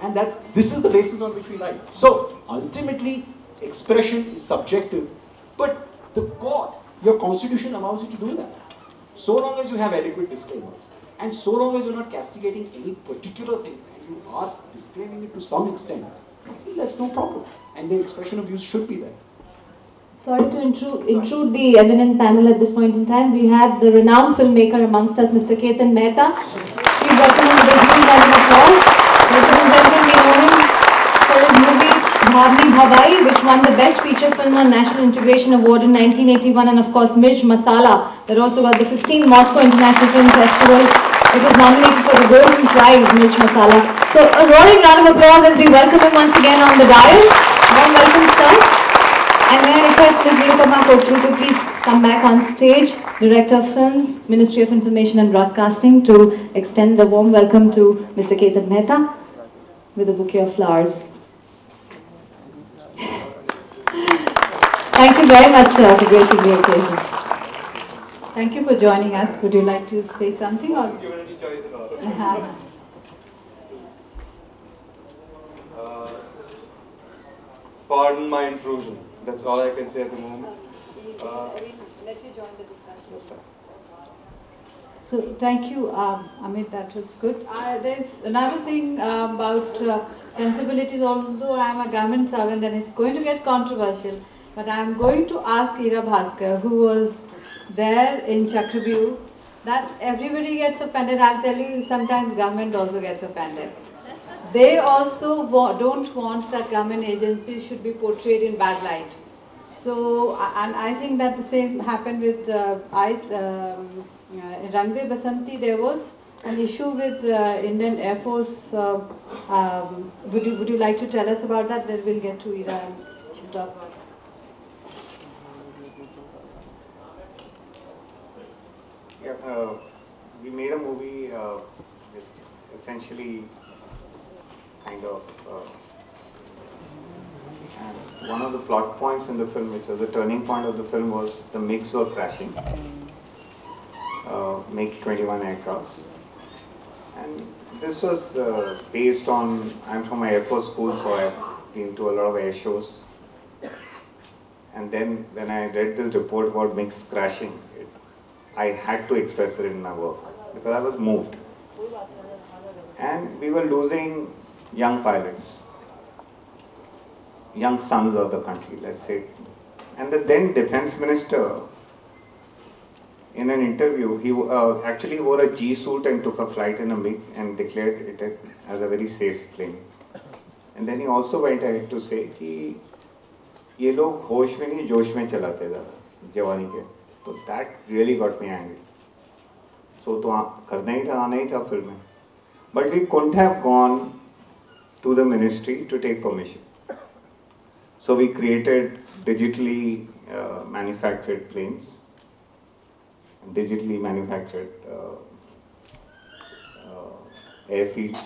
And that's this is the basis on which we write. So ultimately, expression is subjective, but the court, your constitution allows you to do that. So long as you have adequate disclaimers, and so long as you're not castigating any particular thing, you are disclaiming it to some extent, that's no problem. And the expression of views should be there. Sorry to intrude, intrude the eminent panel at this point in time. We have the renowned filmmaker amongst us, Mr. Ketan Mehta. Please welcome him with of applause. Ladies and gentlemen, we know him for his movie Bhavni Bhavai, which won the Best Feature Film on National Integration Award in 1981, and of course Mirch Masala, that also got the 15th Moscow International Film Festival. It was nominated for the Golden Prize, Mirch Masala. So a roaring round of applause as we welcome him once again on the dais. Warm welcome, sir. And may I request Ms. Nirupama Kotru to please come back on stage, Director of Films, Ministry of Information and Broadcasting, to extend a warm welcome to Mr. Ketan Mehta with a bouquet of flowers. Thank you very much, sir, for gracing the occasion. Thank you for joining us. Would you like to say something or? Uh, pardon my intrusion. That's all I can say at the moment. Uh. So thank you, um, Amit. That was good. Uh, there's another thing um, about uh, sensibilities. Although I am a government servant and it's going to get controversial, but I am going to ask Ira Bhaskar, who was there in Chakravyuh, that everybody gets offended. I'll tell you, sometimes government also gets offended. They also wa- don't want that government agencies should be portrayed in bad light. So, and I think that the same happened with uh, I, um, uh, Basanti. There was an issue with uh, Indian Air Force. Uh, um, would you would you like to tell us about that? Then we'll get to Ira and she'll talk about. Yeah, uh, we made a movie uh, essentially kind of. Uh, one of the plot points in the film, which was the turning point of the film, was the MiGs were crashing. Uh, MiG 21 aircrafts. And this was uh, based on, I'm from Air Force school, so I've been to a lot of air shows. And then when I read this report about MiGs crashing, I had to express it in my work because I was moved. And we were losing young pilots, young sons of the country, let's say. And the then defense minister, in an interview, he uh, actually wore a G suit and took a flight in a MiG and declared it as a very safe plane. And then he also went ahead to say कि ये लोग होश में नहीं जोश में चलाते ज़्यादा जवानी के तो that really got me angry so तो आ- करना ही था आना ही था फिल्म में but we couldn't have gone to the ministry to take permission so we created digitally uh, manufactured planes digitally manufactured uh, uh, airfields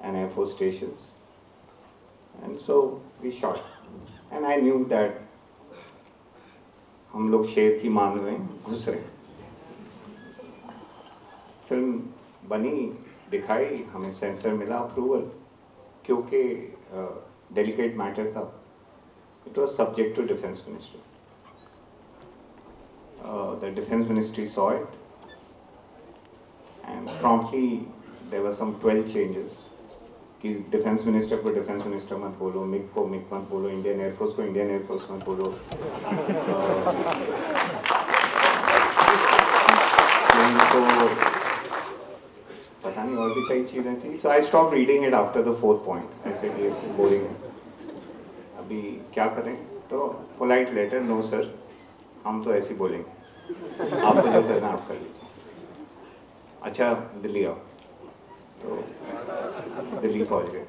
and air force stations and so we shot and I knew that हम लोग शेर की मान में घुस रहे film बनी, दिखाई, हमें सेंसर मिला अप्रूवल, क्योंकि डेलिकेट मैटर था। It was subject to defence ministry the defence ministry saw it and promptly there were some 12 changes कि डिफेंस मिनिस्टर को डिफेंस मिनिस्टर मत बोलो मिक को मिक मत बोलो, इंडियन एयरफोर्स को इंडियन एयरफोर्स मत बोलो। प्लेन पता नहीं और भी कई चीज़ें थी। So I stop reading it after the fourth point ऐसे कि बोरिंग है. अभी क्या करें? तो पोलाइट लेटर नो सर हम तो ऐसे बोलेंगे। आपको जो करना आप कर लीजिए। अच्छा दिल्ली आओ। तो दिल्ली पहुंच गए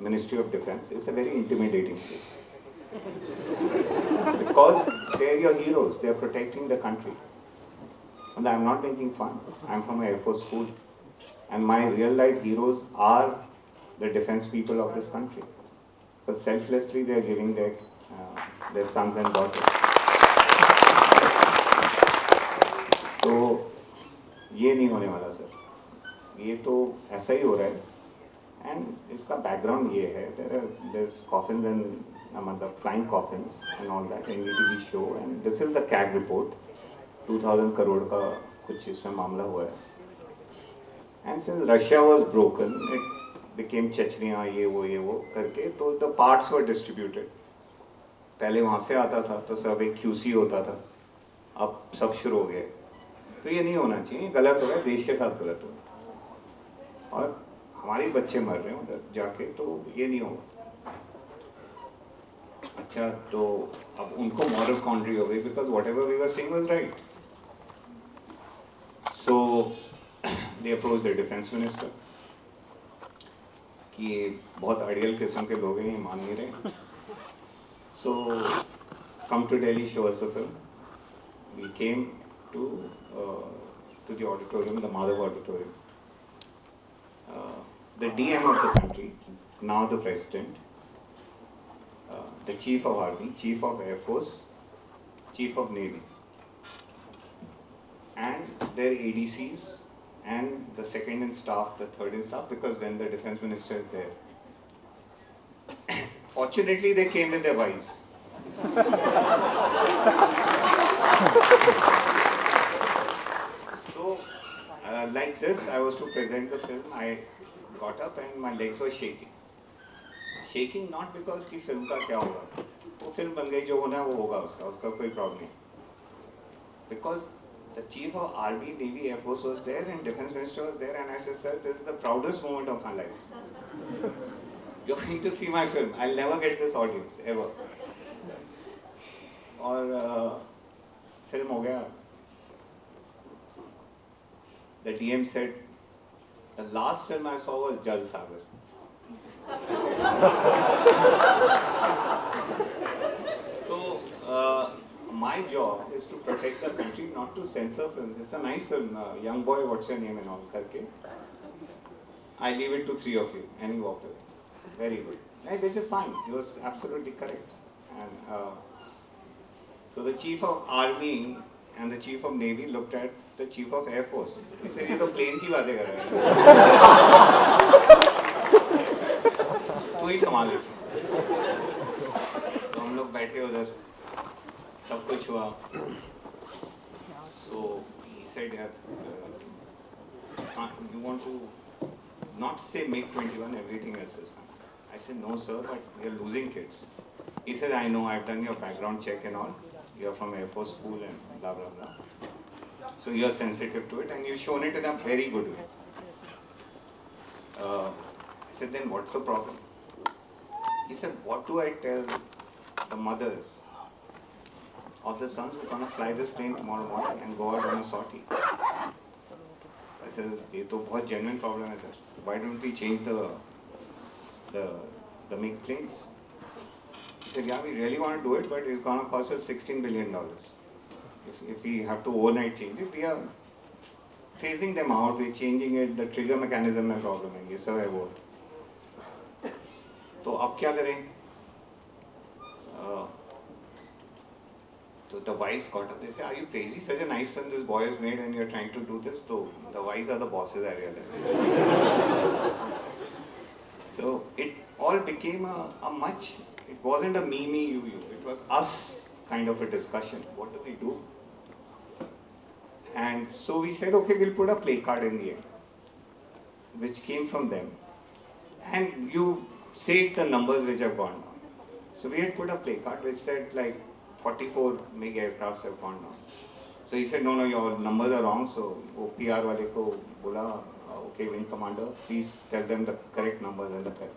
ministry of defence it's a very intimidating place because they are your heroes they are protecting the country and I'm not making fun. I'm from Air Force School. And my real life heroes are the defense people of this country. Because selflessly they are giving their, uh, their sons and daughters. तो ये नहीं होने वाला sir ये तो ऐसा ही हो रहा है। एंड इसका बैकग्राउंड ये है एंड मतलब flying coffin and all that N D show and this is the CAG report 2000 crore का कुछ इसमें मामला हुआ है। And since Russia was broken it became चचरियाँ ये वो ये वो करके तो द पार्ट्स वर डिस्ट्रीब्यूटेड पहले वहाँ से आता था तो सब एक क्यूसी होता था। अब सब शुरू हो गए तो ये नहीं होना चाहिए गलत हो रहा है, देश के साथ गलत हो रहा है। और हमारे बच्चे मर रहे हैं उधर जाके तो ये नहीं होगा। अच्छा तो अब उनको मॉरल कॉन्ट्री हो गई because whatever we were saying was right so they approach the defence minister कि बहुत अड़ियल किस्म के लोग हैं, ये मान नहीं रहे। So come to Delhi show us the film we came to to the auditorium the Madhav auditorium Uh, the DM of the country, now the president, uh, the chief of army, chief of air force, chief of navy, and their ADCs and the second in staff, the third in staff, because when the defense minister is there. Fortunately, they came with their wives. like this, I was to present the film. I got up and my legs were shaking. Shaking not because कि film ka kya hoga wo film ban gayi jo hona hai wo hoga uska uska koi problem nahi because the chief of army navy air force was there and defense minister was there and i said sir this is the proudest moment of my life you're going to see my film i'll never get this audience ever और film हो गया the DM said, the last film I saw was Jal Sagar. so, uh, my job is to protect the country, not to censor films. It's a nice film, uh, Young Boy, What's Your Name and all, karke. I gave it to three of you, and he walked away. Very good. And which is fine. He was absolutely correct. And uh, so the chief of army and the chief of navy looked at the chief of air force इसे ये तो plane की बातें कर रहे हैं. तू ही संभाल इसे। तो हम लोग बैठे उधर। सब कुछ हुआ। सो ही सेड यार you want to not say make 21 everything else is fine I said no sir but we are losing kids he said I know I have done your background check and all You are from Air Force School and blah blah blah. so you're sensitive to it and you've shown it in a very good way uh, I said then what's the problem he said, what do I tell the mothers of the sons who are going to fly this plane tomorrow morning and go out on a sortie? I said, ये तो बहुत genuine problem है sir. Why don't we change the the the MiG planes? He said, yeah, we really want to do it, but it's going to cost us 16 billion dollars. If if we have to overnight change it, we are phasing them out. We're changing it. The trigger mechanism में problem है. ये सब है वो. तो अब क्या करें uh, so the wives got up they say are you crazy such a nice son this boy has made and you're trying to do this so the wives are the bosses I realized so it all became a, a much it wasn't a me me you you it was us kind of a discussion what do we do And so we said, okay, we'll put a play card in the air, which came from them. And you say the numbers which have gone down. So we had put a play card which said like 44 MiG aircrafts have gone down. So he said, no, no, your numbers are wrong. So OPR wale ko bola, okay, wing commander, please tell them the correct numbers and the correct.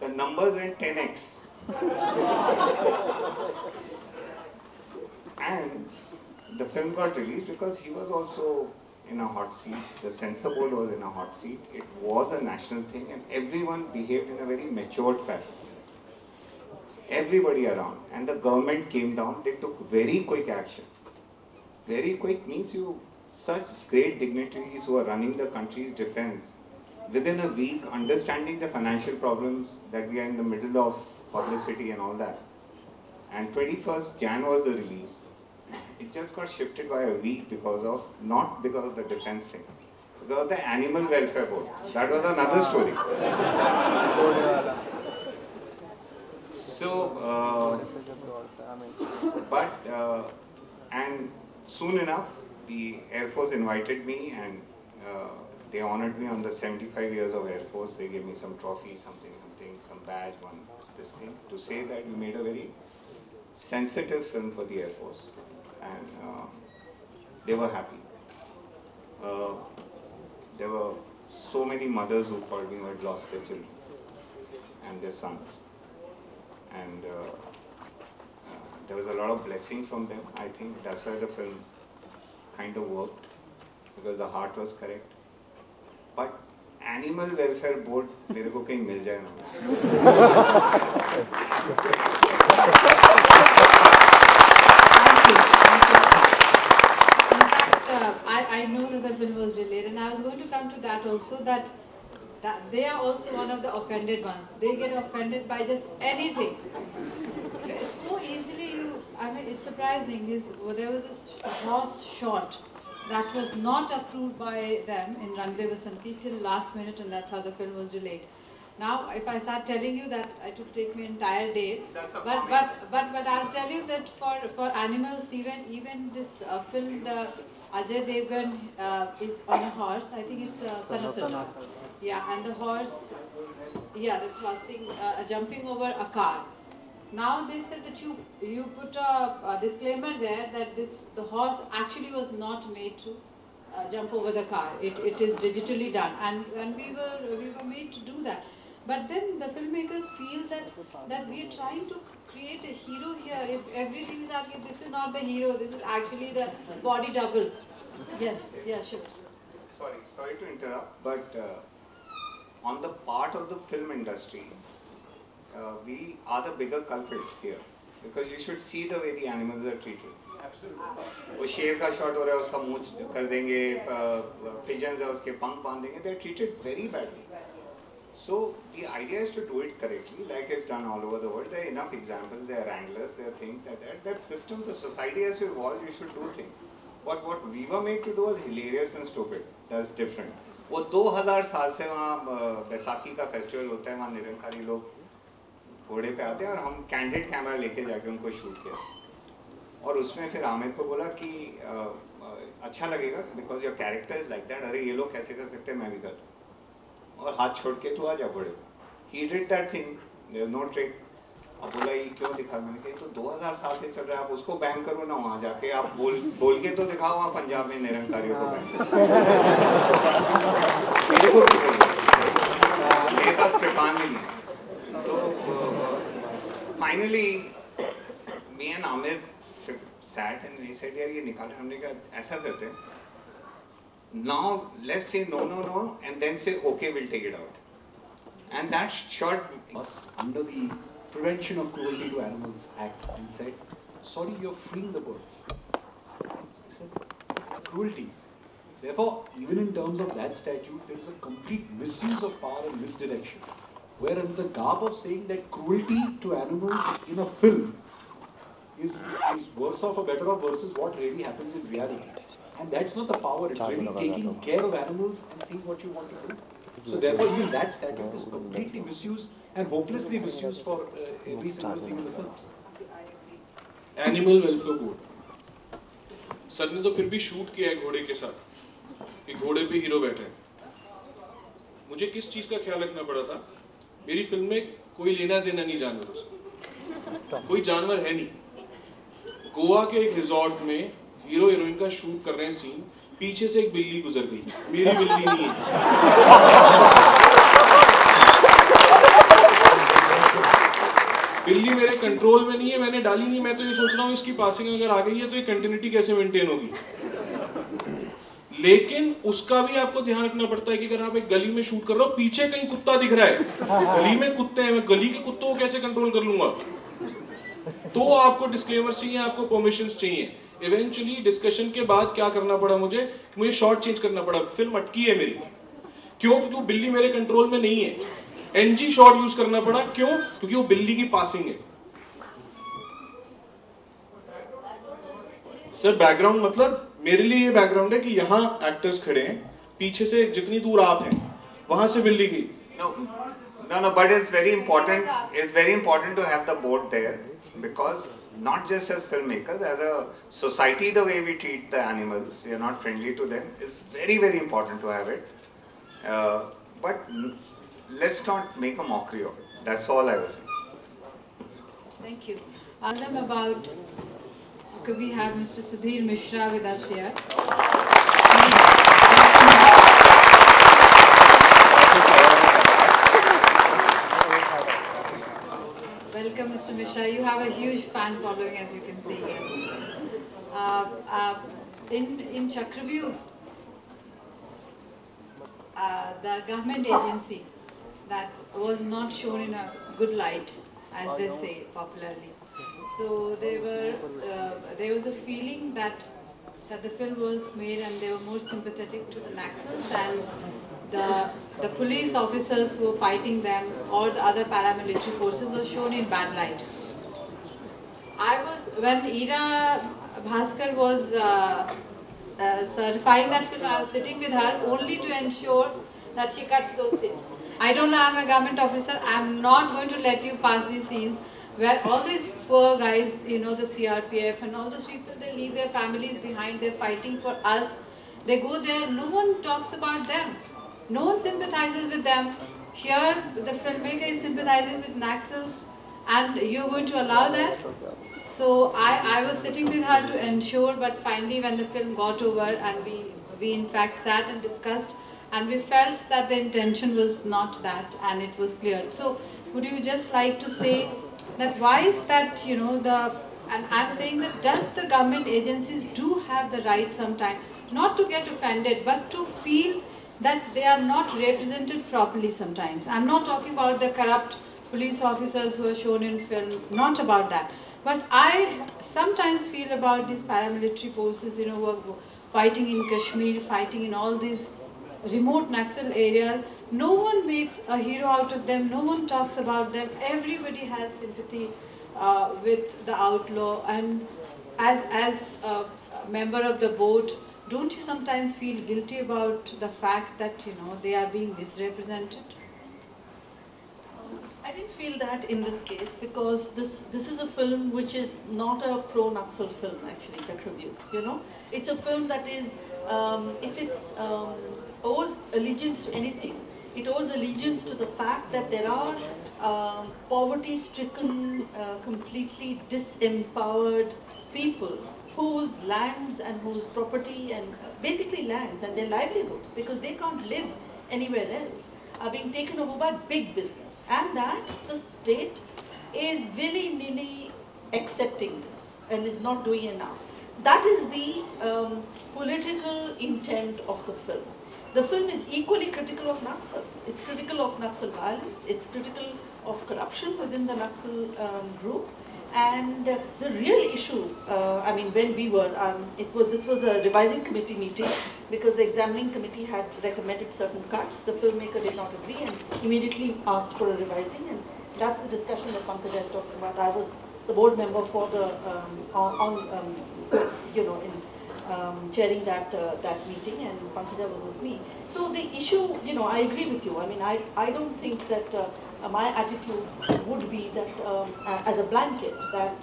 The numbers went 10x. and the film got released because he was also in a hot seat. The censor board was in a hot seat. It was a national thing, and everyone behaved in a very matured fashion. Everybody around, and the government came down. They took very quick action. Very quick means you such great dignitaries who are running the country's defense within a week, understanding the financial problems that we are in the middle of publicity and all that. And 21st Jan was the release it just got shifted by a week because of, not because of the defense thing, because of the animal welfare board. That was another story. so, uh, but, uh, and soon enough, the Air Force invited me and uh, they honored me on the 75 years of Air Force. They gave me some trophy, something, something, some badge, one, this thing, to say that we made a very sensitive film for the Air Force and uh, they were happy. Uh, there were so many mothers who called me who had lost their children and their sons. And uh, uh, there was a lot of blessing from them. I think that's why the film kind of worked because the heart was correct. But animal welfare board मेरे को कहीं मिल जाए I, I know that the film was delayed and I was going to come to that also that that they are also one of the offended ones. They get offended by just anything. So easily you, I mean it's surprising is well, there was a horse shot that was not approved by them in Rang De Basanti till last minute and that's how the film was delayed. Now, if I start telling you that it would take me an entire day, but, but but but I'll tell you that for for animals, even even this uh, film, the Ajay Devgan uh, is on a horse. I think it's uh, Son of Sultan. Yeah, and the horse, yeah, the crossing, uh, jumping over a car. Now they said that you you put a, a disclaimer there that this the horse actually was not made to uh, jump over the car. It, it is digitally done, and and we were we were made to do that. But then the filmmakers feel that that we are trying to create a hero here. If everything is actually this is not the hero, this is actually the body double. Yes, yeah, sure. sorry, sorry to interrupt, but uh, on the part of the film industry, uh, we are the bigger culprits here because you should see the way the animals are treated. वो शेर का shot हो रहा है उसका मुंह कर देंगे पिजन है उसके पंख बांध देंगे they are treated very badly So the idea is to do it correctly, like it's done all over the world. There are enough examples, there are anglers, there are things like that. That system, the society has to evolve, you should do things. But what we were made to do was hilarious and stupid. That's different. वो 2000 साल से वहाँ बैसाखी का festival होता है वहाँ निरंकारी लोग घोड़े पे आते हैं और हम कैंडिड कैमरा लेके जाके उनको शूट किया और उसमें फिर आमिर को बोला कि अच्छा लगेगा because your character is like that अरे ये लोग कैसे कर सकते हैं मैं भी कर और हाथ छोड़ के तो आ जा बड़े। He did that thing no trick अब बोला ये क्यों दिखा? मैंने कहा तो 2000 साल से चल रहा है। आप उसको बैन करो ना वहाँ जाके। आप बोल बोल के तो दिखाओ वहाँ पंजाब में निरंकारियों को बैन पास कृपान तो finally me and Aamir sat and he said यार ये निकाल हमने कहा ऐसा करते हैं। Now let's say no, no, no, and then say okay, we'll take it out. And that short was under the Prevention of Cruelty to Animals Act and said, sorry, you're freeing the birds. I said, it's cruelty. Therefore, even in terms of that statute, there is a complete misuse of power and misdirection. Where under the garb of saying that cruelty to animals in a film is, is worse off or better off versus what really happens in reality. And that's not the power, it's really taking care of animals and seeing what you want to do. So therefore, even that statute is completely misused and hopelessly misused for uh, every single thing in the films. Animal welfare board sir ने तो फिर भी shoot किया है घोड़े के साथ एक घोड़े पे हीरो बैठे हैं मुझे किस चीज़ का ख्याल रखना पड़ा था मेरी फ़िल्म में कोई लेना देना नहीं जानवरों से कोई जानवर है नहीं गोवा के एक रिजॉर्ट में हीरो हीरोइन का शूट कर रहे हैं सीन, पीछे से एक बिल्ली गुजर गई। मेरी बिल्ली नहीं है। बिल्ली मेरे कंट्रोल में नहीं है, मैंने डाली नहीं, मैं तो ये सोच रहा हूँ इसकी पासिंग अगर आ गई है तो ये कंटिन्यूटी कैसे मेंटेन होगी? लेकिन उसका भी आपको ध्यान रखना पड़ता है कि अगर आप एक गली में शूट कर रहे हो, पीछे कहीं कुत्ता दिख रहा है। गली में कुत्ते हैं, मैं गली के कुत्तों को कैसे कंट्रोल कर लूँगा? तो आपको डिस्क्लेमर चाहिए, आपको परमिशन चाहिए। इवेंचुअली डिस्कशन के बाद क्या करना पड़ा मुझे? मुझे शॉर्ट चेंज करना पड़ा। फ़िल्म अटकी है मेरी। क्यों? क्योंकि वो बिल्ली मेरे कंट्रोल में नहीं है। एनजी शॉट यूज़ करना पड़ा। क्यों? क्योंकि वो बिल्ली की पासिंग है। सर बैकग्राउंड मतलब मेरे लिए ये बैकग्राउंड है कि यहाँ एक्टर्स खड़े हैं। पीछे से जितनी दूर आप हैं, वहाँ से बिल्ली की। No no, but it's very important, it's very important to have the board there. Because not just as filmmakers, as a society, the way we treat the animals, we are not friendly to them, is very, very important to have it. Uh, but let's not make a mockery of it. That's all I was saying. Thank you. Ask them about, could we have Mr. Sudhir Mishra with us here? Mr. Mishra. You have a huge fan following, as you can see here. Uh, uh, in, in Chakravyuh, uh, the government agency that was not shown in a good light, as they say popularly. So they were, uh, there was a feeling that that the film was made and they were more sympathetic to the Naxals and the, the police officers who were fighting them or the other paramilitary forces were shown in bad light. I was, when Ira Bhaskar was uh, uh, certifying that film, I was sitting with her only to ensure that she cuts those scenes. I don't know, I'm a government officer, I'm not going to let you pass these scenes where all these poor guys, you know, the CRPF and all those people, they leave their families behind, they're fighting for us. They go there, no one talks about them. No one sympathizes with them. Here, the filmmaker is sympathizing with Naxals, and you're going to allow that? So I, I was sitting with her to ensure, but finally when the film got over and we, we in fact sat and discussed, and we felt that the intention was not that, and it was clear. So would you just like to say that why is that, you know, the, and I'm saying that does the government agencies do have the right sometimes not to get offended, but to feel that they are not represented properly sometimes. I'm not talking about the corrupt police officers who are shown in film, not about that. But I sometimes feel about these paramilitary forces, you know, who are fighting in Kashmir, fighting in all these remote Naxal areas. No one makes a hero out of them, no one talks about them. Everybody has sympathy uh, with the outlaw and as, as a member of the board, don't you sometimes feel guilty about the fact that, you know, they are being misrepresented? I didn't feel that in this case because this, this is a film which is not a pro-Naxal film actually, Chakravyuh, you know. It's a film that is, um, if it's um, owes allegiance to anything, it owes allegiance to the fact that there are um, poverty-stricken, uh, completely disempowered people whose lands and whose property and uh, basically lands and their livelihoods because they can't live anywhere else are being taken over by big business and that the state is willy-nilly accepting this and is not doing enough. That is the um, political intent of the film. The film is equally critical of Naxals. It's critical of Naxal violence. It's critical of corruption within the Naxal um, group. And uh, the real issue, uh, I mean, when we were, um, it was this was a revising committee meeting because the examining committee had recommended certain cuts. The filmmaker did not agree and immediately asked for a revising. And that's the discussion that Pankaj is talking about. I was the board member for the um, on, um, you know in um, chairing that uh, that meeting, and Pankaj was with me. So the issue, you know, I agree with you. I mean, I I don't think that uh, uh, my attitude would be that, um, as a blanket, that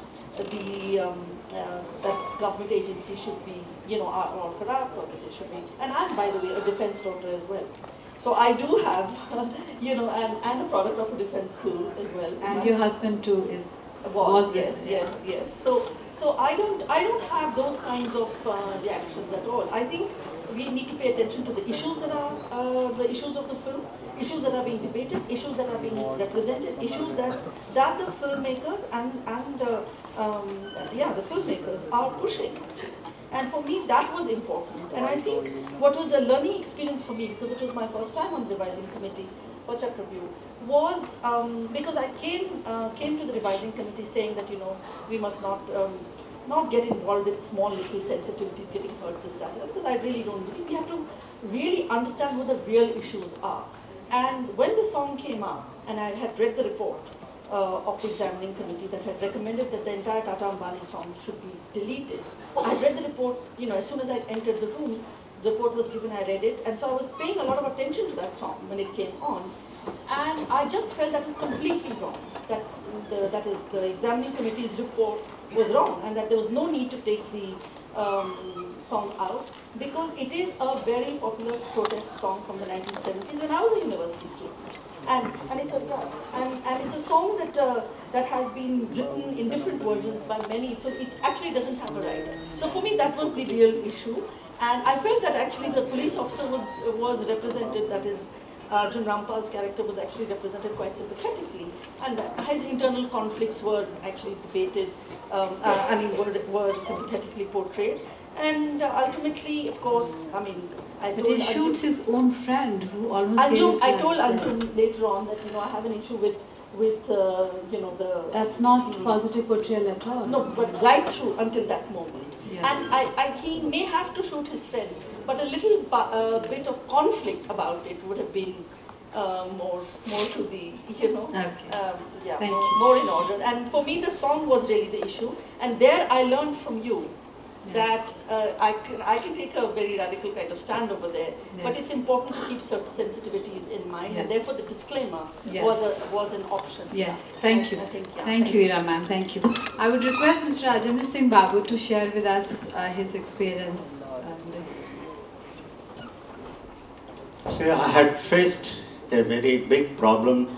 the um, uh, that government agencies should be, you know, are all corrupt or that they should be. And I'm, by the way, a defense doctor as well. So I do have, you know, and, and a product of a defense school as well. And your husband too is was, was yes, yes, yes. So, so I don't, I don't have those kinds of uh, reactions at all. I think we need to pay attention to the issues that are uh, the issues of the film, issues that are being debated, issues that are being represented, issues that that the filmmakers and and uh, um, yeah the filmmakers are pushing. And for me, that was important. And I think what was a learning experience for me, because it was my first time on the revising committee for Chakravyuh, was um, because I came uh, came to the revising committee saying that you know we must not um, not get involved with small little sensitivities getting hurt, this, that, because I really don't. We have to really understand what the real issues are. And when the song came up, and I had read the report uh, of the examining committee that had recommended that the entire Tata Ambani song should be deleted, I read the report, you know, as soon as I entered the room, the report was given, I read it, and so I was paying a lot of attention to that song when it came on. And I just felt that was completely wrong. That the, that is the examining committee's report was wrong, and that there was no need to take the um, song out because it is a very popular protest song from the 1970s when I was a university student. And, and it's a and, and it's a song that uh, that has been written in different versions by many, so it actually doesn't have a writer. So for me, that was the real issue, and I felt that actually the police officer was was represented. That is Arjun Rampal's character was actually represented quite sympathetically, and his internal conflicts were actually debated. Um, uh, I mean, were, were sympathetically portrayed, and uh, ultimately, of course, I mean, I but he shoots his own friend who almost. Anjum, I told Anjum later on that you know I have an issue with with uh, you know the. That's not the, positive portrayal at all. No, but right through until that moment, yes. and I, I, he may have to shoot his friend but a little uh, bit of conflict about it would have been uh, more more to the you know okay. um, yeah more, more, in order and for me the song was really the issue and there I learned from you yes. that uh, I, can, I can take a very radical kind of stand over there yes. but it's important to keep certain sensitivities in mind yes. and therefore the disclaimer was a, was an option yes thank you think, yeah, thank, thank you Ira ma'am thank you I would request Mr. Rajendra Singh Babu to share with us uh, his experience See, I had faced a very big problem.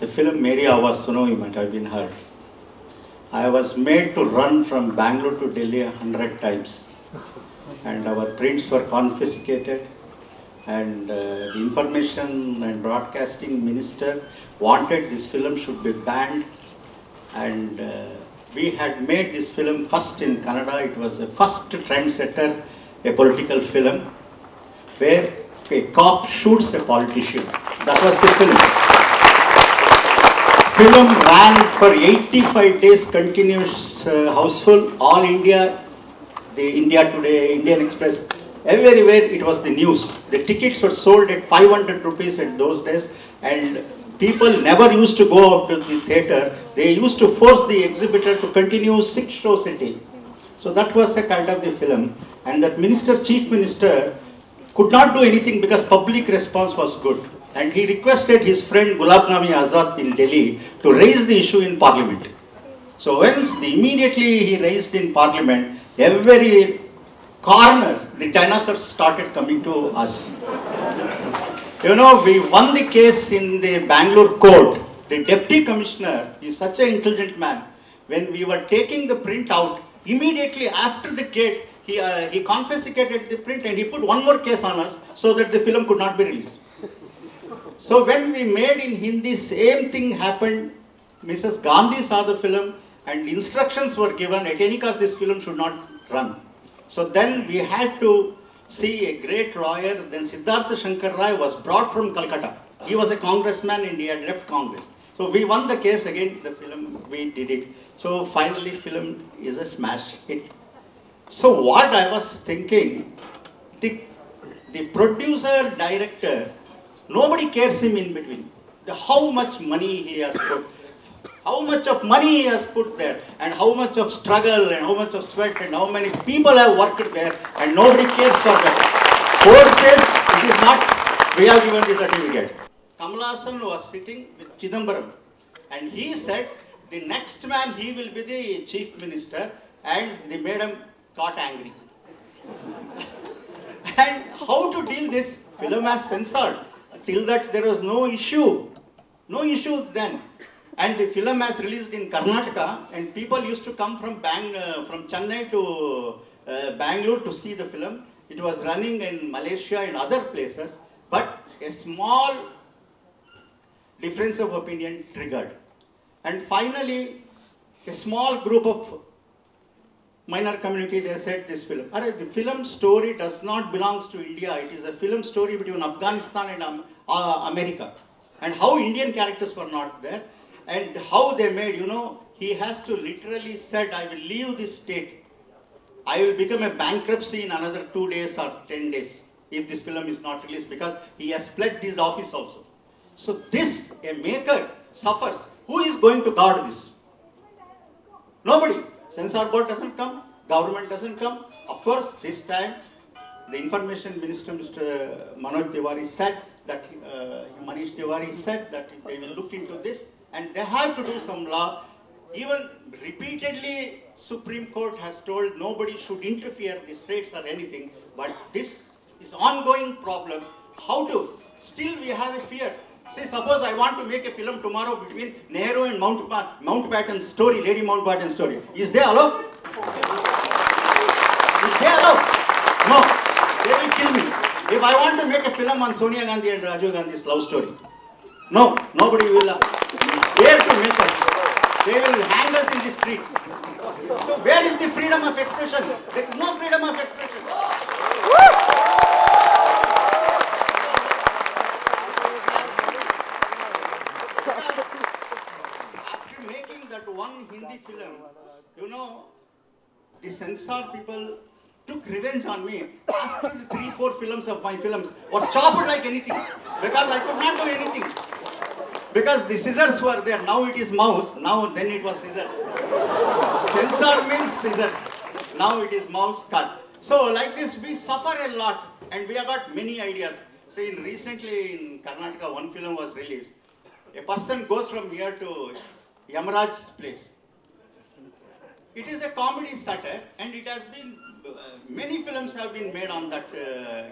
The film Meri Awaaz Suno, you might have been heard. I was made to run from Bangalore to Delhi a hundred times. And our prints were confiscated. And uh, the information and broadcasting minister wanted this film should be banned. And uh, we had made this film first in Canada. It was the first trendsetter a political film where a cop shoots a politician. That was the film. Film ran for 85 days continuous uh, houseful, all India, the India Today, Indian Express, everywhere it was the news. The tickets were sold at 500 rupees in those days and people never used to go out to the theatre. They used to force the exhibitor to continue six shows a day. So that was a kind of the film. And that minister, chief minister, could not do anything because public response was good. And he requested his friend Ghulam Nabi Azad in Delhi to raise the issue in parliament. So once the, immediately he raised in parliament, every corner the dinosaurs started coming to us. You know, we won the case in the Bangalore court. The deputy commissioner is such an intelligent man. When we were taking the print out, immediately after the gate, he, uh, he confiscated the print and he put one more case on us so that the film could not be released. So when we made in Hindi, same thing happened. Mrs. Gandhi saw the film and instructions were given, at any cost this film should not run. So then we had to see a great lawyer, then Siddhartha Shankar Ray was brought from Calcutta. He was a congressman and he had left Congress. So we won the case again, the film, we did it. So finally film is a smash hit. So what I was thinking, the, the producer, director, nobody cares him in between. The, how much money he has put, how much of money he has put there, and how much of struggle, and how much of sweat, and how many people have worked there, and nobody cares for that. Court says it is not, we have given the certificate. Kamal Haasan was sitting with Chidambaram, and he said, the next man he will be the chief minister, and the madam got angry. and how to deal this? Film has censored. Till that there was no issue. No issue then. And the film has released in Karnataka and people used to come from Bang, uh, from Chennai to uh, Bangalore to see the film. It was running in Malaysia and other places. But a small difference of opinion triggered. And finally, a small group of minor community, they said this film. Are, the film story does not belongs to India. It is a film story between Afghanistan and uh, America. And how Indian characters were not there. And how they made, you know, he has to literally said, I will leave this state. I will become a bankruptcy in another two days or 10 days if this film is not released because he has pledged his office also. So this, a maker suffers. Who is going to guard this? Nobody. Censor board doesn't come, government doesn't come. Of course, this time, the information minister, Mr. Manoj Tiwari said that, uh, Manish Tewari said that they will look into this and they have to do some law. Even repeatedly, Supreme Court has told nobody should interfere the states or anything, but this is ongoing problem. How to? Still we have a fear. Say, suppose I want to make a film tomorrow between Nehru and Mount, Mountbatten story, Lady Mountbatten story. Is they allowed? Is they allowed? No. They will kill me. If I want to make a film on Sonia Gandhi and Rajiv Gandhi's love story, no, nobody will uh, dare to make us. They will hang us in the streets. So where is the freedom of expression? There is no freedom of expression. After making that one Hindi film, you know, the censor people took revenge on me after the three, four films of my films were chopped like anything because I could not do anything. Because the scissors were there, now it is mouse, now then it was scissors. Censor means scissors, now it is mouse cut. So like this we suffer a lot and we have got many ideas. Say in recently in Karnataka one film was released. A person goes from here to Yamaraj's place. It is a comedy satire and it has been, many films have been made on that uh,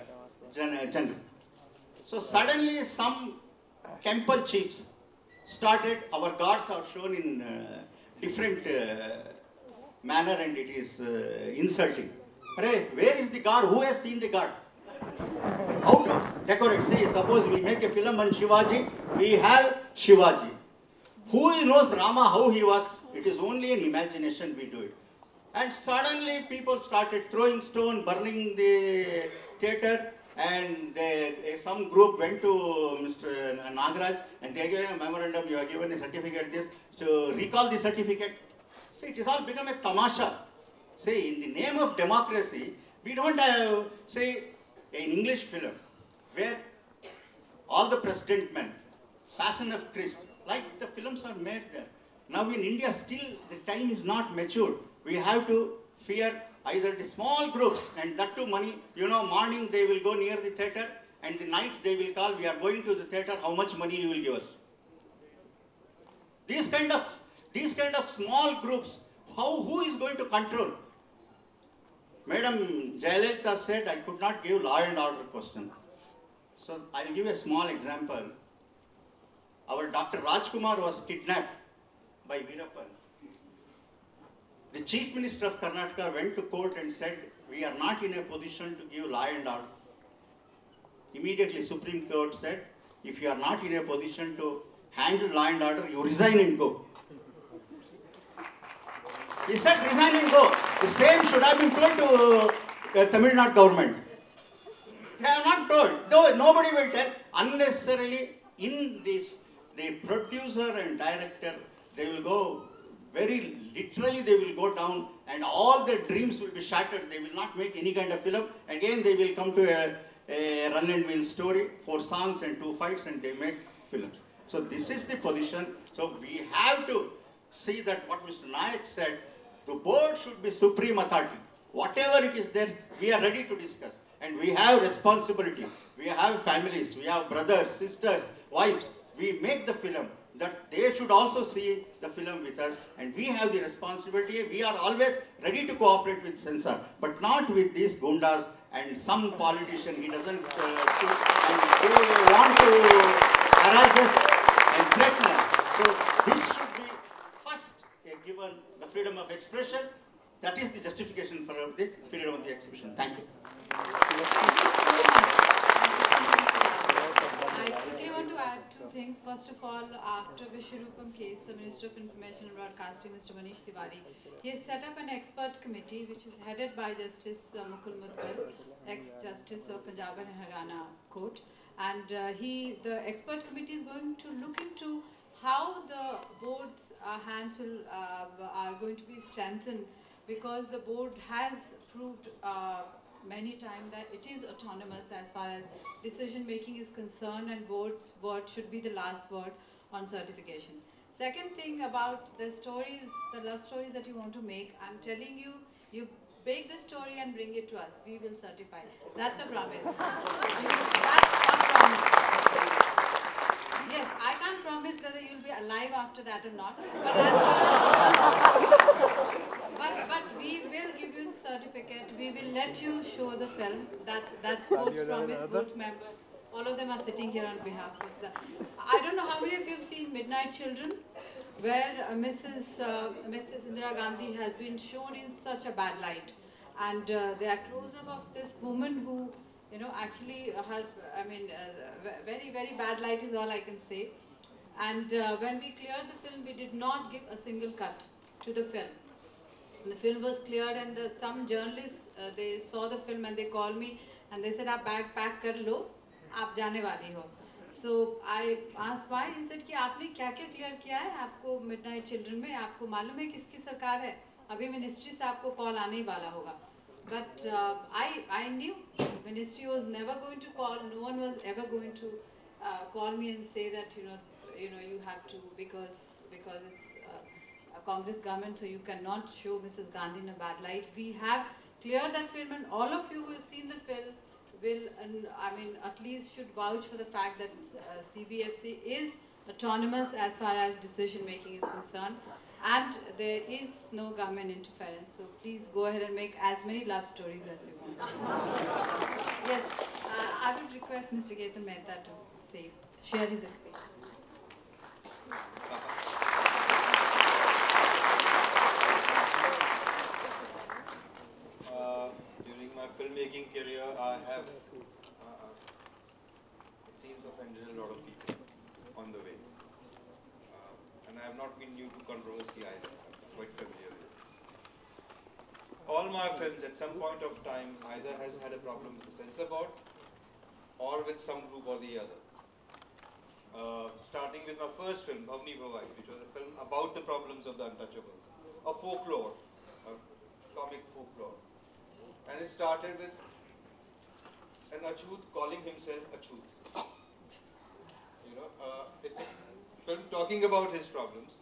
gen- genre. So suddenly some temple chiefs started, our gods are shown in uh, different uh, manner and it is uh, insulting. Hooray, where is the god? Who has seen the god? How to decorate? See, suppose we make a film on Shivaji, we have Shivaji. Who knows Rama, how he was? It is only an imagination we do it. And suddenly people started throwing stone, burning the theatre, and they, some group went to Mr. Nagraj and they gave a memorandum, you are given a certificate, this, to recall the certificate. See, it has all become a tamasha. Say, in the name of democracy, we don't have, say, an English film where all the president men, Passion of Christ, like the films are made there. Now in India, still the time is not matured. We have to fear either the small groups and that too money, you know, morning they will go near the theatre and the night they will call, we are going to the theatre, how much money you will give us? These kind of, these kind of small groups, how, who is going to control? Madam Jayalalitha said I could not give law and order question. So I'll give a small example. Our Dr. Rajkumar was kidnapped by Veerappan. The Chief Minister of Karnataka went to court and said, we are not in a position to give law and order. Immediately Supreme Court said, if you are not in a position to handle law and order, you resign and go. He said resign and go. The same should have been told to uh, Tamil Nadu government. They have not told. No, nobody will tell. Unnecessarily in this, the producer and director, they will go very literally they will go down and all their dreams will be shattered. They will not make any kind of film. Again they will come to a, a run and wheel story, four songs and two fights and they make films. So this is the position. So we have to see that what Mr. Naik said, the board should be supreme authority. Whatever it is there, we are ready to discuss. And we have responsibility. We have families, we have brothers, sisters, wives. We make the film that they should also see the film with us and we have the responsibility. We are always ready to cooperate with censor, but not with these gundas and some politician, he doesn't uh, shoot, and they want to harass us and threaten us. So this should be first uh, given the freedom of expression. That is the justification for the freedom of the exhibition. Thank you. I quickly want add two things. First of all, after Vishwarupam case, the Minister of Information and Broadcasting, Mr. Manish Tewari, he has set up an expert committee which is headed by Justice uh, Mukul Mudgal, ex-Justice of Punjab and Haryana Court. And uh, he, the expert committee is going to look into how the board's uh, hands will, uh, are going to be strengthened because the board has proved uh, many times that it is autonomous as far as decision making is concerned and board's word should be the last word on certification. Second thing about the stories, the love story that you want to make, I'm telling you, you bake the story and bring it to us. We will certify. That's a promise. That's a promise. Yes, I can't promise whether you'll be alive after that or not. But as far as but, but we will give you certificate. We will let you show the film. That that's both promise, both member. All of them are sitting here on behalf of the. I don't know how many of you have seen Midnight Children, where uh, Mrs. Uh, Mrs. Indira Gandhi has been shown in such a bad light, and uh, they are close-up of this woman who, you know, actually her. I mean, uh, very very bad light is all I can say. And uh, when we cleared the film, we did not give a single cut to the film the film was cleared and the, some journalists uh, they saw the film and they called me and they said आप bag pack कर लो आप जाने वाली हो. सो आई आस why he said कि आपने क्या क्या क्लियर किया है आपको मिड नाइट चिल्ड्रन में? आपको मालूम है किसकी सरकार है? अभी मिनिस्ट्री से आपको कॉल आने ही वाला होगा। But I I knew ministry was never going to call no one was ever going to call me and say that you know you know you have to because because it's Congress government, so you cannot show Mrs. Gandhi in a bad light. We have cleared that film, and all of you who have seen the film will, I mean, at least should vouch for the fact that uh, CBFC is autonomous as far as decision making is concerned, and there is no government interference. So please go ahead and make as many love stories as you want. yes, uh, I would request Mr. Ketan Mehta to say, share his experience. my I have, uh, it seems, offended a lot of people on the way. Uh, and I have not been new to controversy either. I'm quite familiar with it. all my films at some point of time either has had a problem with the censor board or with some group or the other. Uh, starting with my first film, Bhavni Bhavai, which was a film about the problems of the untouchables, a folklore, a comic folklore. And it started with an Achut calling himself Achut. You know, uh, it's a film talking about his problems.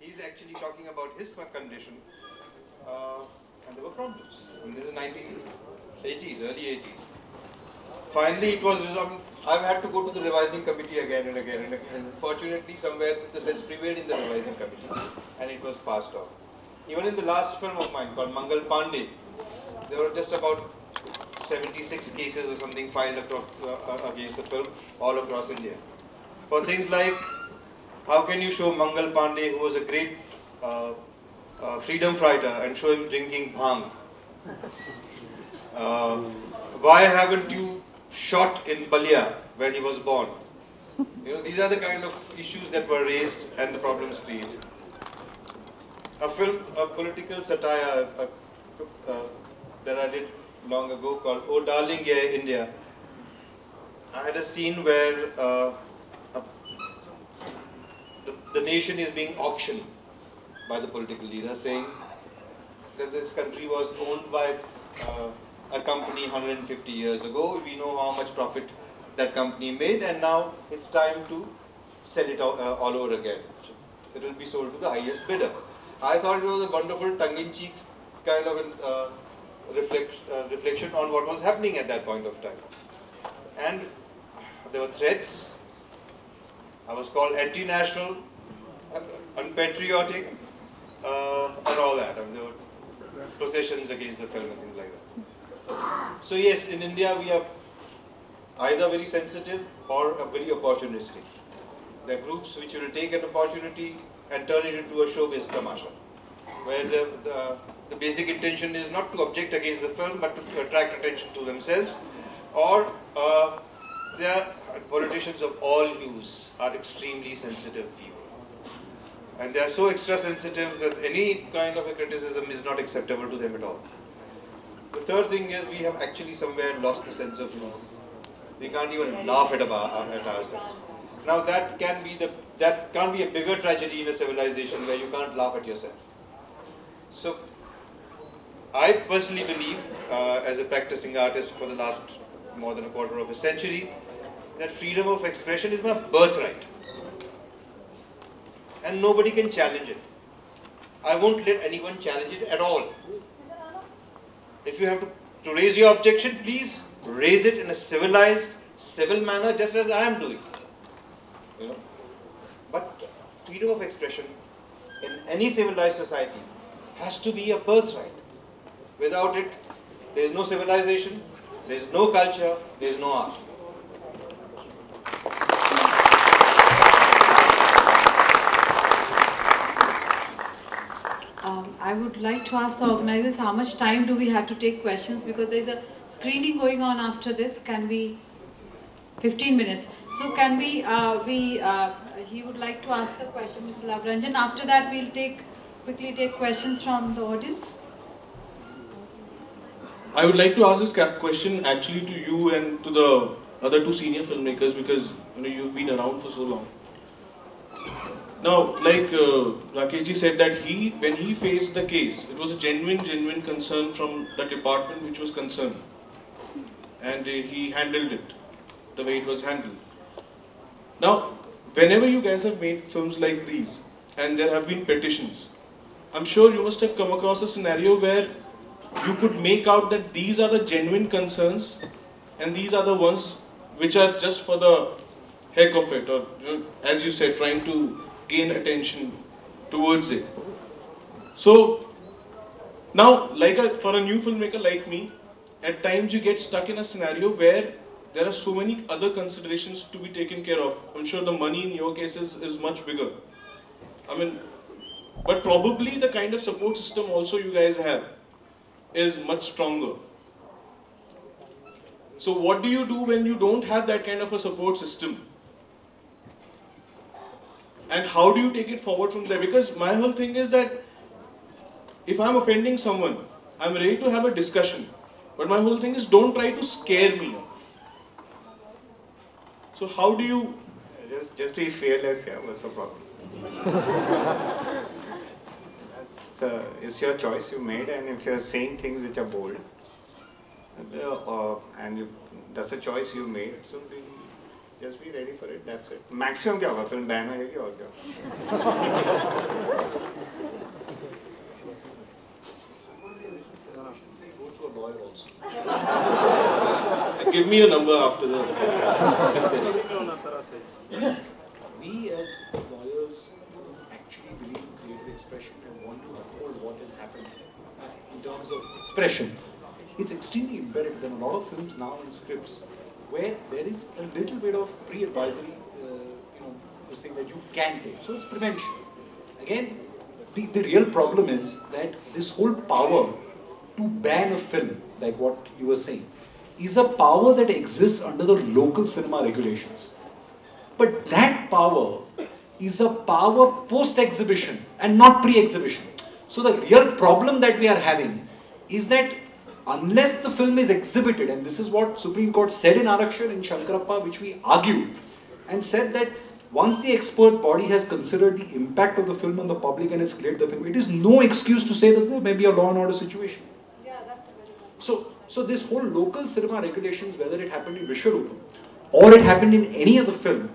He's actually talking about his condition, uh, and there were problems. And this is 1980s, early 80s. Finally, it was. I've had to go to the revising committee again and again and again. Fortunately, somewhere the sense prevailed in the revising committee, and it was passed off. Even in the last film of mine called Mangal Pandey, there were just about 76 cases or something filed across, uh, against the film all across India. For things like, how can you show Mangal Pandey, who was a great uh, uh, freedom fighter, and show him drinking bhang? Uh, why haven't you shot in Ballia, where he was born? You know, these are the kind of issues that were raised and the problems created. A film, a political satire uh, that I did long ago called Oh Darling Yeah India. I had a scene where uh, the, the nation is being auctioned by the political leader saying that this country was owned by uh, a company 150 years ago. We know how much profit that company made and now it's time to sell it all, uh, all over again. It will be sold to the highest bidder. I thought it was a wonderful tongue-in-cheek kind of an, uh, reflect, uh, reflection on what was happening at that point of time. And there were threats. I was called anti-national, uh, unpatriotic, uh, and all that. I mean, there were processions against the film and things like that. So yes, in India we are either very sensitive or very opportunistic. There are groups which will take an opportunity and turn it into a showbiz tamasha, where the, the the basic intention is not to object against the film, but to attract attention to themselves. Or uh, are politicians of all hues are extremely sensitive people. And they are so extra sensitive that any kind of a criticism is not acceptable to them at all. The third thing is we have actually somewhere lost the sense of humor. We can't even laugh at, about, at ourselves. Now that can be the that can't be a bigger tragedy in a civilization where you can't laugh at yourself. So I personally believe, uh, as a practicing artist for the last more than a quarter of a century, that freedom of expression is my birthright. And nobody can challenge it. I won't let anyone challenge it at all. If you have to, to raise your objection, please raise it in a civilized, civil manner, just as I am doing. You know? But freedom of expression in any civilized society has to be a birthright. Without it, there is no civilization, there is no culture, there is no art. Um, I would like to ask the organizers how much time do we have to take questions because there's a screening going on after this. Can we, 15 minutes. So can we, uh, we, uh, he would like to ask a question, Mr. Luv Ranjan. After that, we'll take, quickly take questions from the audience. I would like to ask this question actually to you and to the other two senior filmmakers because you know you've been around for so long. Now, like uh, Rakeshji said that he, when he faced the case, it was a genuine, genuine concern from the department which was concerned, and uh, he handled it the way it was handled. Now, whenever you guys have made films like these, and there have been petitions, I'm sure you must have come across a scenario where you could make out that these are the genuine concerns and these are the ones which are just for the heck of it or as you said trying to gain attention towards it. So now like a, for a new filmmaker like me at times you get stuck in a scenario where there are so many other considerations to be taken care of. I'm sure the money in your case is, is much bigger. I mean but probably the kind of support system also you guys have is much stronger. So what do you do when you don't have that kind of a support system? And how do you take it forward from there? Because my whole thing is that if I'm offending someone, I'm ready to have a discussion. But my whole thing is don't try to scare me. So how do you Just, just be fearless, yeah, what's the problem? That's, uh, it's your choice you made, and if you're saying things which are bold, uh, uh, and you, that's a choice you made, so be, just be ready for it, that's it. Maximum क्या होगा film ban होएगी और क्या Go to a lawyer also. give me a number after the discussion? We as terms of expression. It's extremely imperative that a lot of films now in scripts where there is a little bit of pre-advisory, uh, you know, thing that you can take. So it's prevention. Again, the, the real problem is that this whole power to ban a film, like what you were saying, is a power that exists under the local cinema regulations. But that power is a power post-exhibition and not pre-exhibition. So the real problem that we are having is that unless the film is exhibited, and this is what Supreme Court said in Arakshan in Shankarappa, which we argued, and said that once the expert body has considered the impact of the film on the public and has cleared the film, it is no excuse to say that there may be a law and order situation. So, so this whole local cinema regulations, whether it happened in Vishwarupam or it happened in any other film,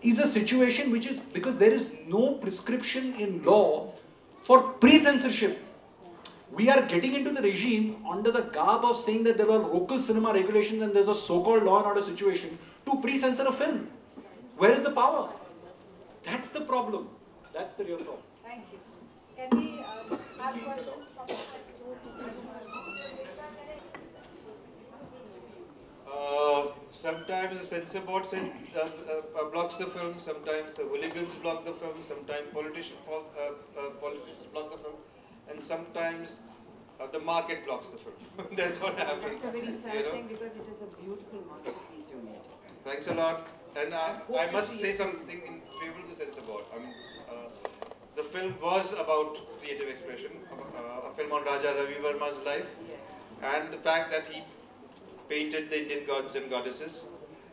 is a situation which is because there is no prescription in law for pre-censorship. We are getting into the regime under the garb of saying that there are local cinema regulations and there's a so-called law and order situation to pre-censor a film. Where is the power? That's the problem. That's the real problem. Thank you. Can we um, have questions from Uh, sometimes the censor board sen- uh, uh, blocks the film, sometimes the hooligans block the film, sometimes politicians uh, uh, politicians block the film, and sometimes uh, the market blocks the film. That's what happens. That's a very sad you know? thing because it is a beautiful masterpiece you made. Thanks a lot. And I, hope I must say something in favor of the censor board. I mean, uh, the film was about creative expression, uh, a film on Raja Ravi Varma's life, and the fact that he painted the Indian gods and goddesses,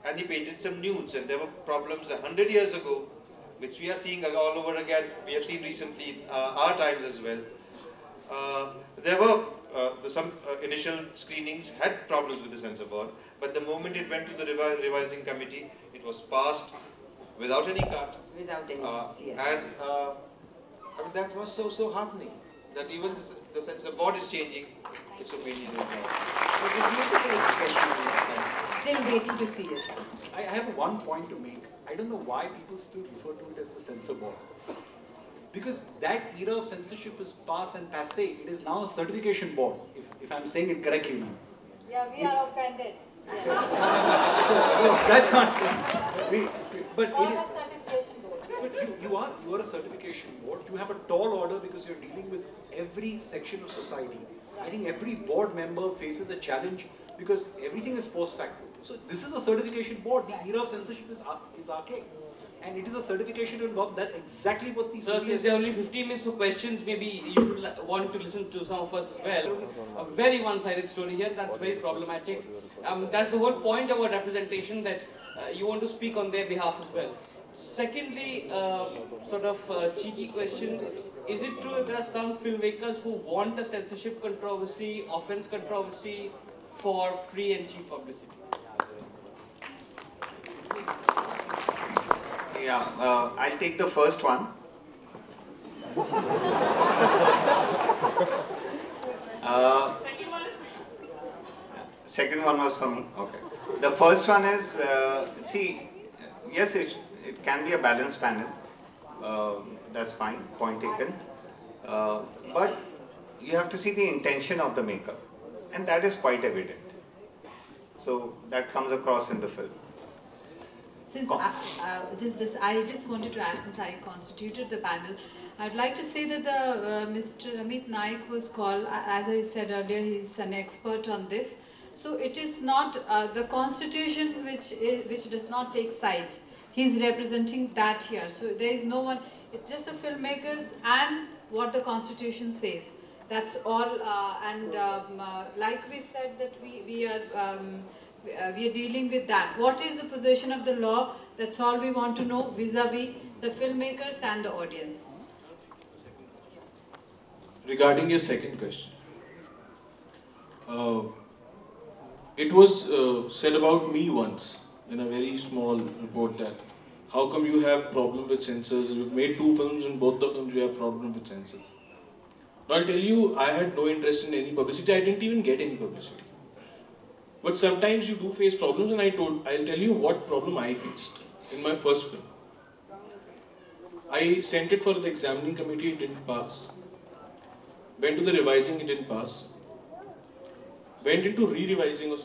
and he painted some nudes, and there were problems a hundred years ago, which we are seeing all over again. We have seen recently in uh, our times as well. Uh, there were uh, the, some uh, initial screenings had problems with the censor board, but the moment it went to the revi- revising committee, it was passed without any cut. Without any Uh, cuts, yes. And uh, I mean, that was so so heartening that even the, the censor board is changing its opinion. on that. It was a beautiful expression. Still waiting to see it. I I have one point to make. I don't know why people still refer to it as the censor board. Because that era of censorship is past and passe. It is now a certification board, if, if I'm saying it correctly now. Yeah, we are offended. No, that's not. We, we- but Or it a certification board. But you, you are you are a certification board. You have a tall order because you're dealing with every section of society. I think every board member faces a challenge because everything is post facto. So this is a certification board. The era of censorship is is archaic, and it is a certification involved. That exactly what the So since there are only 15 minutes for questions, maybe you should want to listen to some of us as well. A very one-sided story here. That's very problematic. Um, that's the whole point of our representation that uh, you want to speak on their behalf as well. Secondly, uh, sort of uh, cheeky question: Is it true that there are some filmmakers who want a censorship controversy, offense controversy, for free and cheap publicity? Yeah, uh, I'll take the first one. Uh, second one was for me. Okay. The first one is uh, see, yes, it, it can be a balanced panel. Um that's fine. Point taken. Uh, but you have to see the intention of the maker, and that is quite evident. So that comes across in the film. Since I, uh, just, just, I just wanted to add, since I constituted the panel, I'd like to say that the uh, Mr. Amit Naik was called, as I said earlier, he's an expert on this. So it is not uh, the constitution which is, which does not take sides. He's representing that here. So there is no one. It's just the filmmakers and what the constitution says. That's all. Uh, and um, uh, like we said that we, we are um, we, uh, are dealing with that. What is the position of the law? That's all we want to know vis-a-vis the filmmakers and the audience. Regarding your second question, uh, it was uh, said about me once in a very small report that how come you have problem with censors? You've made two films and both the films you have problem with censors. Now I'll tell you, I had no interest in any publicity. I didn't even get any publicity. But sometimes you do face problems, and I told, I'll tell you what problem I faced in my first film. I sent it for the examining committee, it didn't pass. Went to the revising, it didn't pass. Went into re-revising.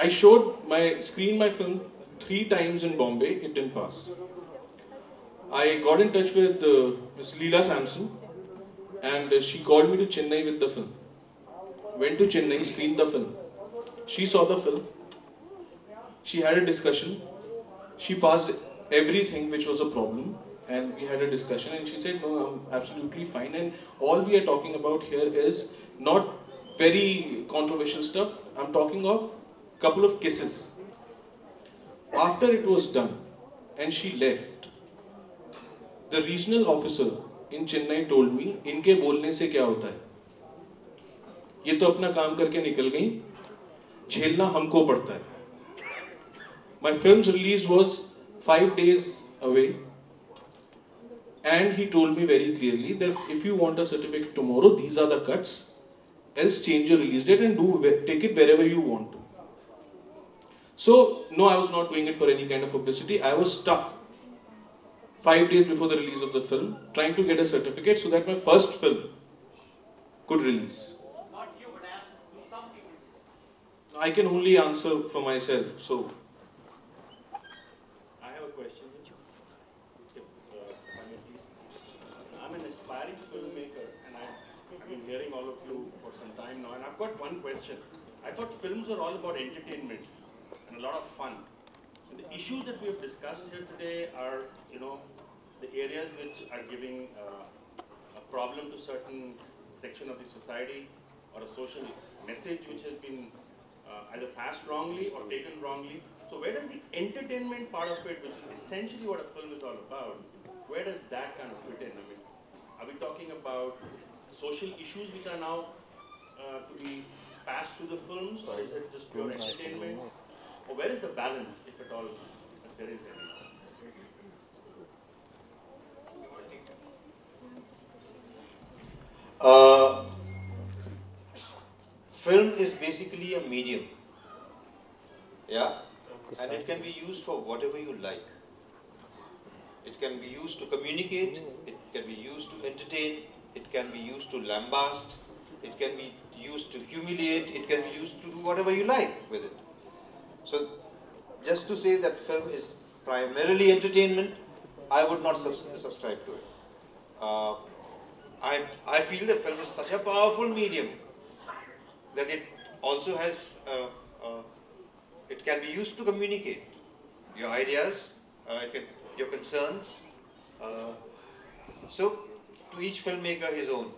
I showed my screen my film three times in Bombay, it didn't pass. I got in touch with uh, Ms. Leela Samson and uh, she called me to Chennai with the film. Went to Chennai, screened the film. She saw the film. She had a discussion. She passed everything which was a problem and we had a discussion and she said no i'm absolutely fine and all we are talking about here is not very controversial stuff i'm talking of a couple of kisses after it was done and she left the regional officer in chennai told me इनके बोलने से क्या होता है ये तो अपना काम करके निकल गई झेलना हमको पड़ता है my film's release was five days away and he told me very clearly that if you want a certificate tomorrow, these are the cuts. Else change your release date and do take it wherever you want to. So no, I was not doing it for any kind of publicity. I was stuck five days before the release of the film, trying to get a certificate so that my first film could release. I can only answer for myself. So I have a question. Uh, I'm an aspiring filmmaker and I've been hearing all of you for some time now, and I've got one question. I thought films are all about entertainment and a lot of fun. And the issues that we have discussed here today are, you know, the areas which are giving uh, a problem to certain section of the society or a social message which has been uh, either passed wrongly or taken wrongly. So where does the entertainment part of it, which is essentially what a film is all about, where does that kind of fit in? I mean, are we talking about social issues which are now uh, to be passed through the films, or is it just pure entertainment? Or where is the balance, if at all, if there is any? Uh, film is basically a medium, yeah, and it can be used for whatever you like. It can be used to communicate, it can be used to entertain, it can be used to lambast, it can be used to humiliate, it can be used to do whatever you like with it. So just to say that film is primarily entertainment, I would not subs subscribe to it. Uh, I, I feel that film is such a powerful medium that it also has, uh, uh, it can be used to communicate your ideas, uh, can, your concerns. Uh, so to each filmmaker his own.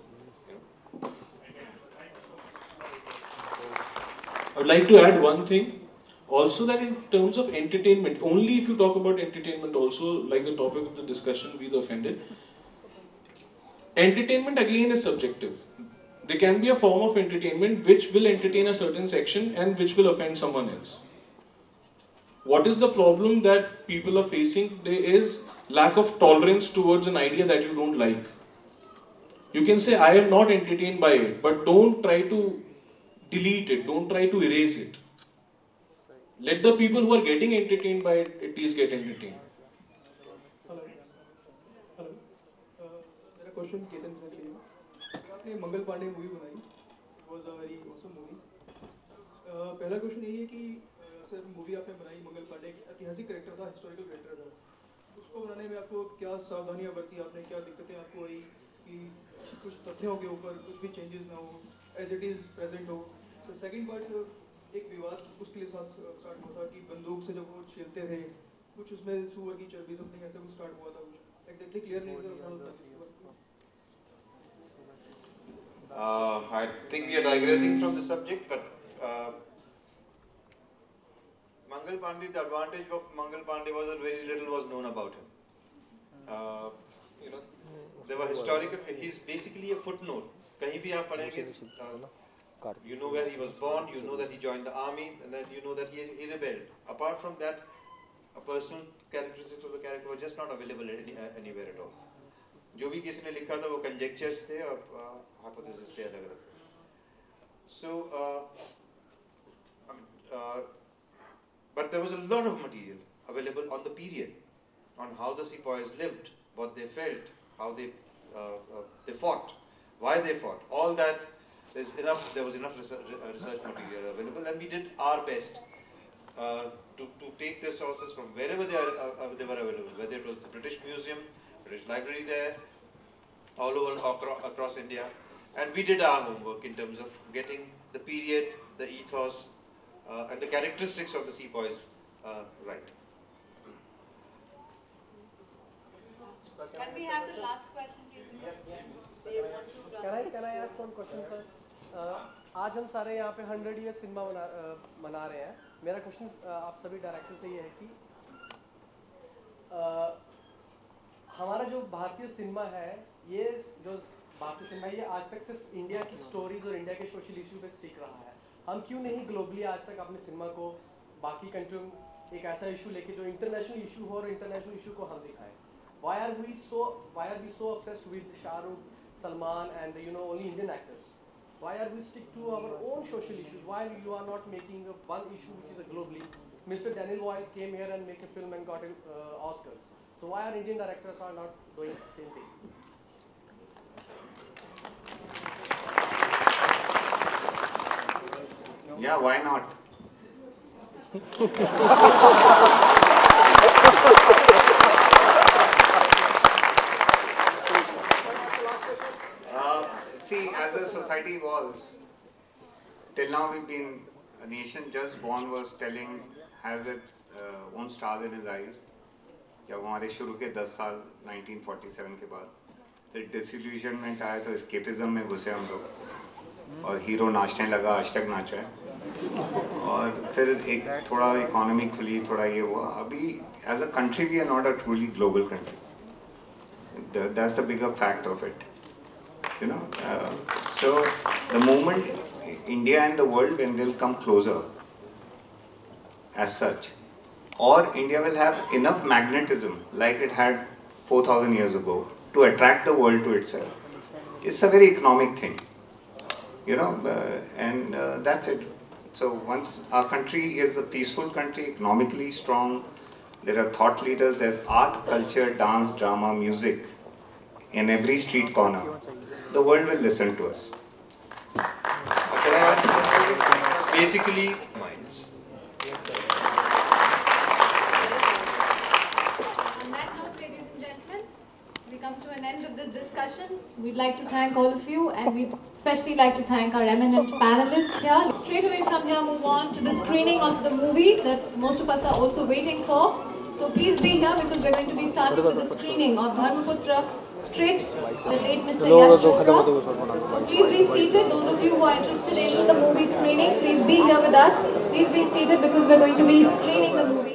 I would like to add one thing. Also that in terms of entertainment, only if you talk about entertainment also, like the topic of the discussion, be the offended. Entertainment again is subjective. There can be a form of entertainment which will entertain a certain section and which will offend someone else. What is the problem that people are facing? There is lack of tolerance towards an idea that you don't like. You can say, I am not entertained by it, but don't try to delete it, don't try to erase it. Let the people who are getting entertained by it at least get entertained. Hello. Hello. Uh, मेरा question Ketan sir के आपने Mangal Pandey movie बनाई। Was a very awesome movie पहला question यही है कि sir movie आपने बनाई मंगल पांडे ऐतिहासिक कैरेक्टर था हिस्टोरिकल कैरेक्टर था। उसको बनाने में आपको क्या सावधानियाँ बरती आपने? क्या दिक्कतें आपको आई कि कुछ तथ्यों के ऊपर कुछ भी चेंजेस ना हो एज इट इज़ प्रेजेंट हो? पार्ट एक विवाद उसके लिए साथ स्टार्ट हुआ था कि बंदूक से जब वो छेलते थे कुछ उसमें सुअर की चर्बी समथिंग ऐसा कुछ स्टार्ट हुआ था कुछ एग्जैक्टली क्लियर नहीं था Uh, I think we are digressing from the subject, but uh, Mangal Pandey, the advantage of Mangal Pandey was that very little was known about him. Uh, you know, there were historical, he's basically a footnote. कहीं भी आप पढ़ेंगे, uh, you know where he was born, you know that he joined the army, and then you know that he, he rebelled. Apart from that, a personal characteristics of the character were just not available any, uh, anywhere at all. जो भी किसी ने लिखा था वो conjectures थे और uh, hypotheses थे अलग अलग so uh, um, uh, but there was a lot of material available on the period on how the sepoys lived what they felt how they uh, uh, they fought why they fought all that there's enough there was enough research, uh, research material available and we did our best uh, to, to take the sources from wherever they, are, uh, uh, they were available, whether it was the British Museum, British Library there, all over across, across India. And we did our homework in terms of getting the period, the ethos, uh, and the characteristics of the sepoys uh, right. Can we have the last question, please? They want to run. Can I can I ask one question, sir? आज हम सारे यहाँ पे 100 year cinema मना रहे हैं। मेरा question आप सभी डायरेक्टर से ये है कि uh, हमारा जो भारतीय सिनेमा है ये जो भारतीय सिनेमा ये आज तक सिर्फ़ इंडिया की स्टोरीज और इंडिया के सोशल इशू पे स्टिक रहा है। हम क्यों नहीं ग्लोबली आज तक अपने सिनेमा को बाकी कंट्रियों में एक ऐसा इशू लेके जो इंटरनेशनल इशू हो और इंटरनेशनल इशू को हम दिखाएँ? Are we so why are we so obsessed with Shah Rukh, Salman and you know only Indian actors? Why are we stick to our own social issues? Why you are not making a one issue which is a globally? Mr. Daniel Boyle came here and make a film and got an uh, Oscars. So why are Indian directors are not doing the same thing? Yeah, why not? society evolves. Till now, we've been a nation just born was telling has its uh, own stars in his eyes. जब हमारे शुरू के 10 साल 1947 के बाद फिर disillusionment आए तो स्केपिज्म में घुसे हम लोग। और हीरो नाचने लगा आज तक नाचा है। और फिर एक थोड़ा इकोनॉमी खुली थोड़ा ये हुआ। अभी as a country we are not a truly global country that's the bigger fact of it you know so the moment india and the world when they'll come closer as such or india will have enough magnetism like it had 4000 years ago to attract the world to itself it's a very economic thing you know uh, and uh, that's it. So once our country is a peaceful country economically strong there are thought leaders there's art culture dance drama music in every street corner the world will listen to us Basically, minds. On that note, ladies and gentlemen, we come to an end of this discussion. We'd like to thank all of you and we'd especially like to thank our eminent panelists here. Straight away from here, move on to the screening of the movie that most of us are also waiting for. So please be here because we're going to be starting with the screening of Dharmaputra straight the late Mr. Yash So please be seated. Those of you who are interested in the movie screening, please be here with us. Please be seated because we're going to be screening the movie.